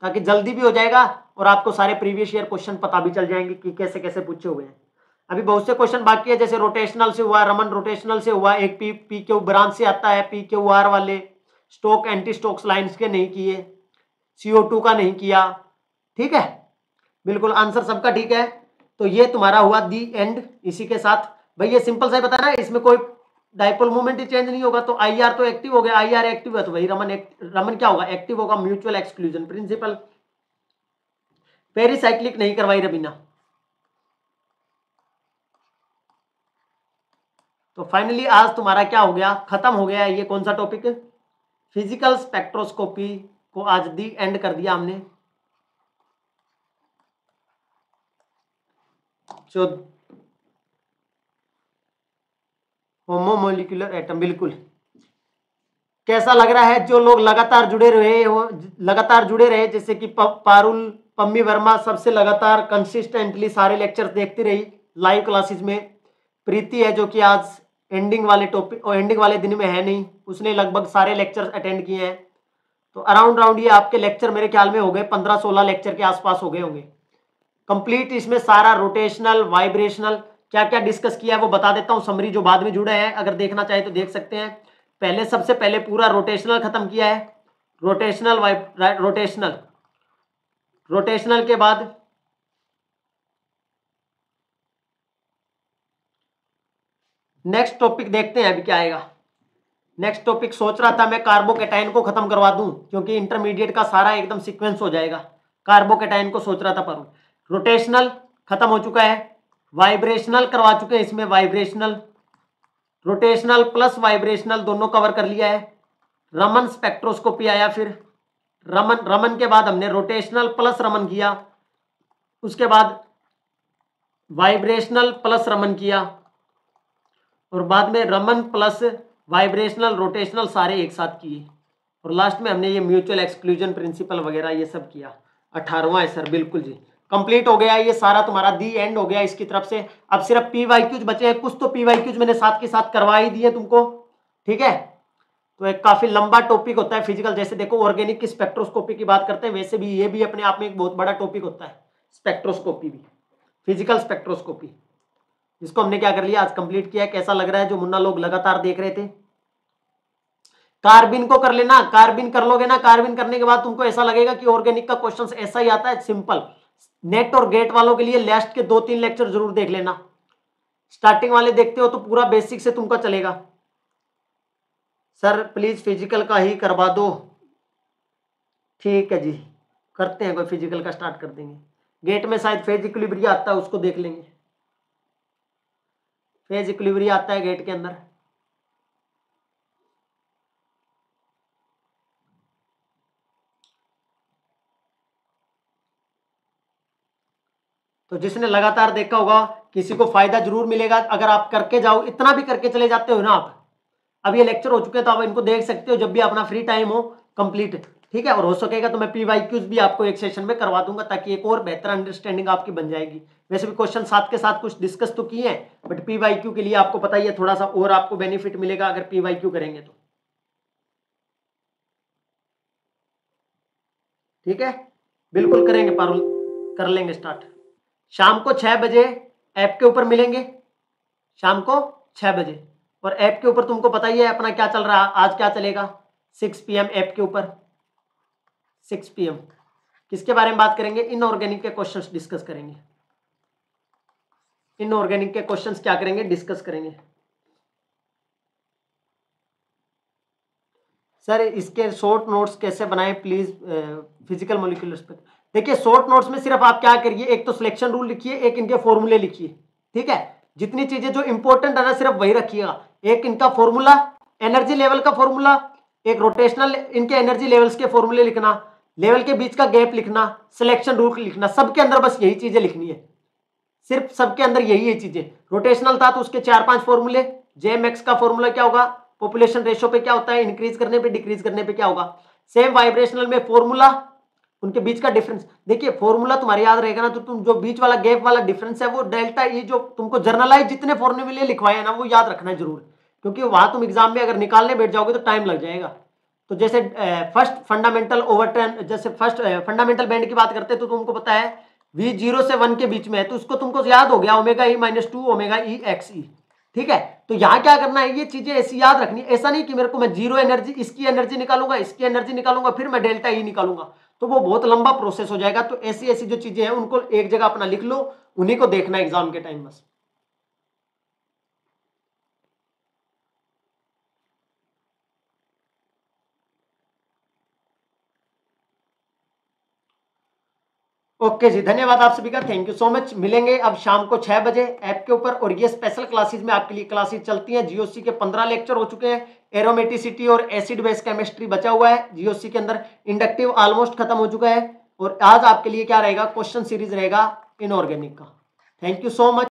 A: ताकि जल्दी भी हो जाएगा और आपको सारे प्रीवियस ईयर क्वेश्चन पता भी चल जाएंगे कि कैसे कैसे पूछे हुए हैं अभी बहुत से क्वेश्चन बाकी है जैसे रोटेशनल से हुआ रमन रोटेशनल से हुआ एक पी पी के ब्रांच से आता है पी के आर वाले स्टोक एंटी स्टोक्स लाइन्स के नहीं किए सीओ टू का नहीं किया ठीक है बिल्कुल आंसर सबका ठीक है तो ये तुम्हारा हुआ दी एंड इसी के साथ भाई ये सिंपल सा बता रहा है इसमें कोई डाइपोल मूवमेंट ही चेंज नहीं होगा तो आई आर तो एक्टिव हो गया आई आर एक्टिव है तो भाई रमन रमन क्या होगा एक्टिव होगा म्यूचुअल एक्सक्लूजन प्रिंसिपल पेरिसाइक्लिक नहीं करवाई रबीना तो फाइनली आज तुम्हारा क्या हो गया खत्म हो गया ये कौन सा टॉपिक फिजिकल स्पेक्ट्रोस्कोपी को आज दी एंड कर दिया हमने जो होमोमोलिकुलर एटम बिल्कुल कैसा लग रहा है जो लोग लगातार जुड़े रहे हो लगातार जुड़े रहे जैसे कि पारुल पम्मी वर्मा सबसे लगातार कंसिस्टेंटली सारे लेक्चर देखती रही लाइव क्लासेस में प्रीति है जो कि आज एंडिंग वाले टॉपिक और एंडिंग वाले दिन में है नहीं उसने लगभग सारे लेक्चर अटेंड किए हैं तो अराउंड राउंड ये आपके लेक्चर मेरे ख्याल में हो गए पंद्रह सोलह लेक्चर के आसपास हो गए होंगे कंप्लीट इसमें सारा रोटेशनल वाइब्रेशनल क्या क्या डिस्कस किया है वो बता देता हूँ समरी जो बाद में जुड़े हैं अगर देखना चाहे तो देख सकते हैं पहले सबसे पहले पूरा रोटेशनल खत्म किया है रोटेशनल वाइब रोटेशनल रोटेशनल के बाद नेक्स्ट टॉपिक देखते हैं अभी क्या आएगा नेक्स्ट टॉपिक सोच रहा था मैं कार्बोकेटाइन को खत्म करवा दूं क्योंकि इंटरमीडिएट का सारा एकदम सीक्वेंस हो जाएगा कार्बोकेटाइन को सोच रहा था पर रोटेशनल खत्म हो चुका है वाइब्रेशनल करवा चुके हैं इसमें वाइब्रेशनल रोटेशनल प्लस वाइब्रेशनल दोनों कवर कर लिया है रमन स्पेक्ट्रोस्कोपी आया फिर रमन रमन के बाद हमने रोटेशनल प्लस रमन किया उसके बाद वाइब्रेशनल प्लस रमन किया और बाद में रमन प्लस वाइब्रेशनल रोटेशनल सारे एक साथ किए और लास्ट में हमने ये म्यूचुअल एक्सक्लूजन प्रिंसिपल वगैरह ये सब किया अठारहवा है सर बिल्कुल जी कंप्लीट हो गया ये सारा तुम्हारा दी एंड हो गया इसकी तरफ से अब सिर्फ पी वाई क्यूज बचे हैं कुछ तो पी वाई क्यूज मैंने साथ के साथ करवा ही दिए तुमको ठीक है तो एक काफी लंबा टॉपिक होता है फिजिकल जैसे देखो ऑर्गेनिक की स्पेक्ट्रोस्कोपी की बात करते हैं वैसे भी ये भी अपने आप में एक बहुत बड़ा टॉपिक होता है स्पेक्ट्रोस्कोपी भी फिजिकल स्पेक्ट्रोस्कोपी इसको हमने क्या कर लिया आज कंप्लीट किया कैसा लग रहा है जो मुन्ना लोग लगातार देख रहे थे कार्बिन को कर लेना कार्बिन कर लोगे ना कार्बिन करने के बाद तुमको ऐसा लगेगा कि ऑर्गेनिक का क्वेश्चन ऐसा ही आता है सिंपल नेट और गेट वालों के लिए लास्ट के दो तीन लेक्चर जरूर देख लेना स्टार्टिंग वाले देखते हो तो पूरा बेसिक से तुमका चलेगा सर प्लीज फिजिकल का ही करवा दो ठीक है जी करते हैं कोई फिजिकल का स्टार्ट कर देंगे गेट में शायद फेज इक्विलिब्रिया आता है उसको देख लेंगे फेज इक्लिवरी आता है गेट के अंदर तो जिसने लगातार देखा होगा किसी को फायदा जरूर मिलेगा अगर आप करके जाओ इतना भी करके चले जाते हो ना आप अब ये लेक्चर हो चुके हैं तो आप इनको देख सकते हो जब भी अपना फ्री टाइम हो कंप्लीट ठीक है और हो सकेगा तो मैं पी वाई क्यूज भी आपको एक सेशन में करवा दूंगा ताकि एक और बेहतर अंडरस्टैंडिंग आपकी बन जाएगी वैसे भी क्वेश्चन साथ के साथ कुछ डिस्कस तो किए हैं बट पी वाई क्यू के लिए आपको पता ही है थोड़ा सा और आपको बेनिफिट मिलेगा अगर पी वाई क्यू करेंगे तो ठीक है बिल्कुल करेंगे पारुल कर लेंगे स्टार्ट शाम को छह बजे ऐप के ऊपर मिलेंगे शाम को छह बजे और ऐप के ऊपर तुमको पता ही है अपना क्या चल रहा आज क्या चलेगा सिक्स एम ऐप के ऊपर सिक्स पी एम किसके बारे में बात करेंगे इनऑर्गेनिक के क्वेश्चंस डिस्कस करेंगे इनऑर्गेनिक के क्वेश्चंस क्या करेंगे डिस्कस करेंगे सर इसके शॉर्ट नोट्स कैसे बनाएं प्लीज फिजिकल मोलिकुलर्स पर देखिए शॉर्ट नोट्स में सिर्फ आप क्या करिए एक तो सिलेक्शन रूल लिखिए एक इनके फॉर्मूले लिखिए ठीक है जितनी चीजें जो इंपॉर्टेंट है ना सिर्फ वही रखिएगा एक इनका फॉर्मूला एनर्जी लेवल का फॉर्मूला एक रोटेशनल इनके एनर्जी लेवल्स के फॉर्मूले लिखना लेवल के बीच का गैप लिखना सिलेक्शन रूल लिखना सबके अंदर बस यही चीजें लिखनी है सिर्फ सबके अंदर यही है चीजें रोटेशनल था तो उसके चार पांच फॉर्मूले एक्स का फॉर्मूला क्या होगा पॉपुलेशन रेशो पे क्या होता है इंक्रीज करने पे डिक्रीज करने पे क्या होगा सेम वाइब्रेशनल में फॉर्मूला उनके बीच का डिफरेंस देखिए फॉर्मूला तुम्हारे याद रहेगा ना तो तुम जो बीच वाला गैप वाला डिफरेंस है वो डेल्टा ये e जो तुमको जर्नलाइज जितने फॉर्मूले लिखवाए ना वो याद रखना है जरूर क्योंकि वहां तुम एग्जाम में अगर निकालने बैठ जाओगे तो टाइम लग जाएगा तो जैसे फर्स्ट फंडामेंटल ओवरटर्न जैसे फर्स्ट फंडामेंटल बैंड की बात करते हैं तो तुमको पता है वी जीरो से वन के बीच में है तो उसको तुमको याद हो गया ओमेगा ई माइनस टू ओमेगा ई एक्स ई ठीक है तो यहाँ क्या करना है ये चीजें ऐसी याद रखनी ऐसा नहीं कि मेरे को मैं जीरो एनर्जी इसकी एनर्जी निकालूंगा इसकी एनर्जी निकालूंगा फिर मैं डेल्टा ई e निकालूंगा तो वो बहुत लंबा प्रोसेस हो जाएगा तो ऐसी ऐसी जो चीजें हैं उनको एक जगह अपना लिख लो उन्हीं को देखना एग्जाम के टाइम बस ओके जी धन्यवाद आप सभी का थैंक यू सो मच मिलेंगे अब शाम को छह बजे ऐप के ऊपर और ये स्पेशल क्लासेस में आपके लिए क्लासेस चलती हैं जीओसी के पंद्रह लेक्चर हो चुके हैं एरोमेटिसिटी और एसिड बेस केमिस्ट्री बचा हुआ है जीओसी के अंदर इंडक्टिव ऑलमोस्ट खत्म हो चुका है और आज आपके लिए क्या रहेगा क्वेश्चन सीरीज रहेगा इनऑर्गेनिक का थैंक यू सो मच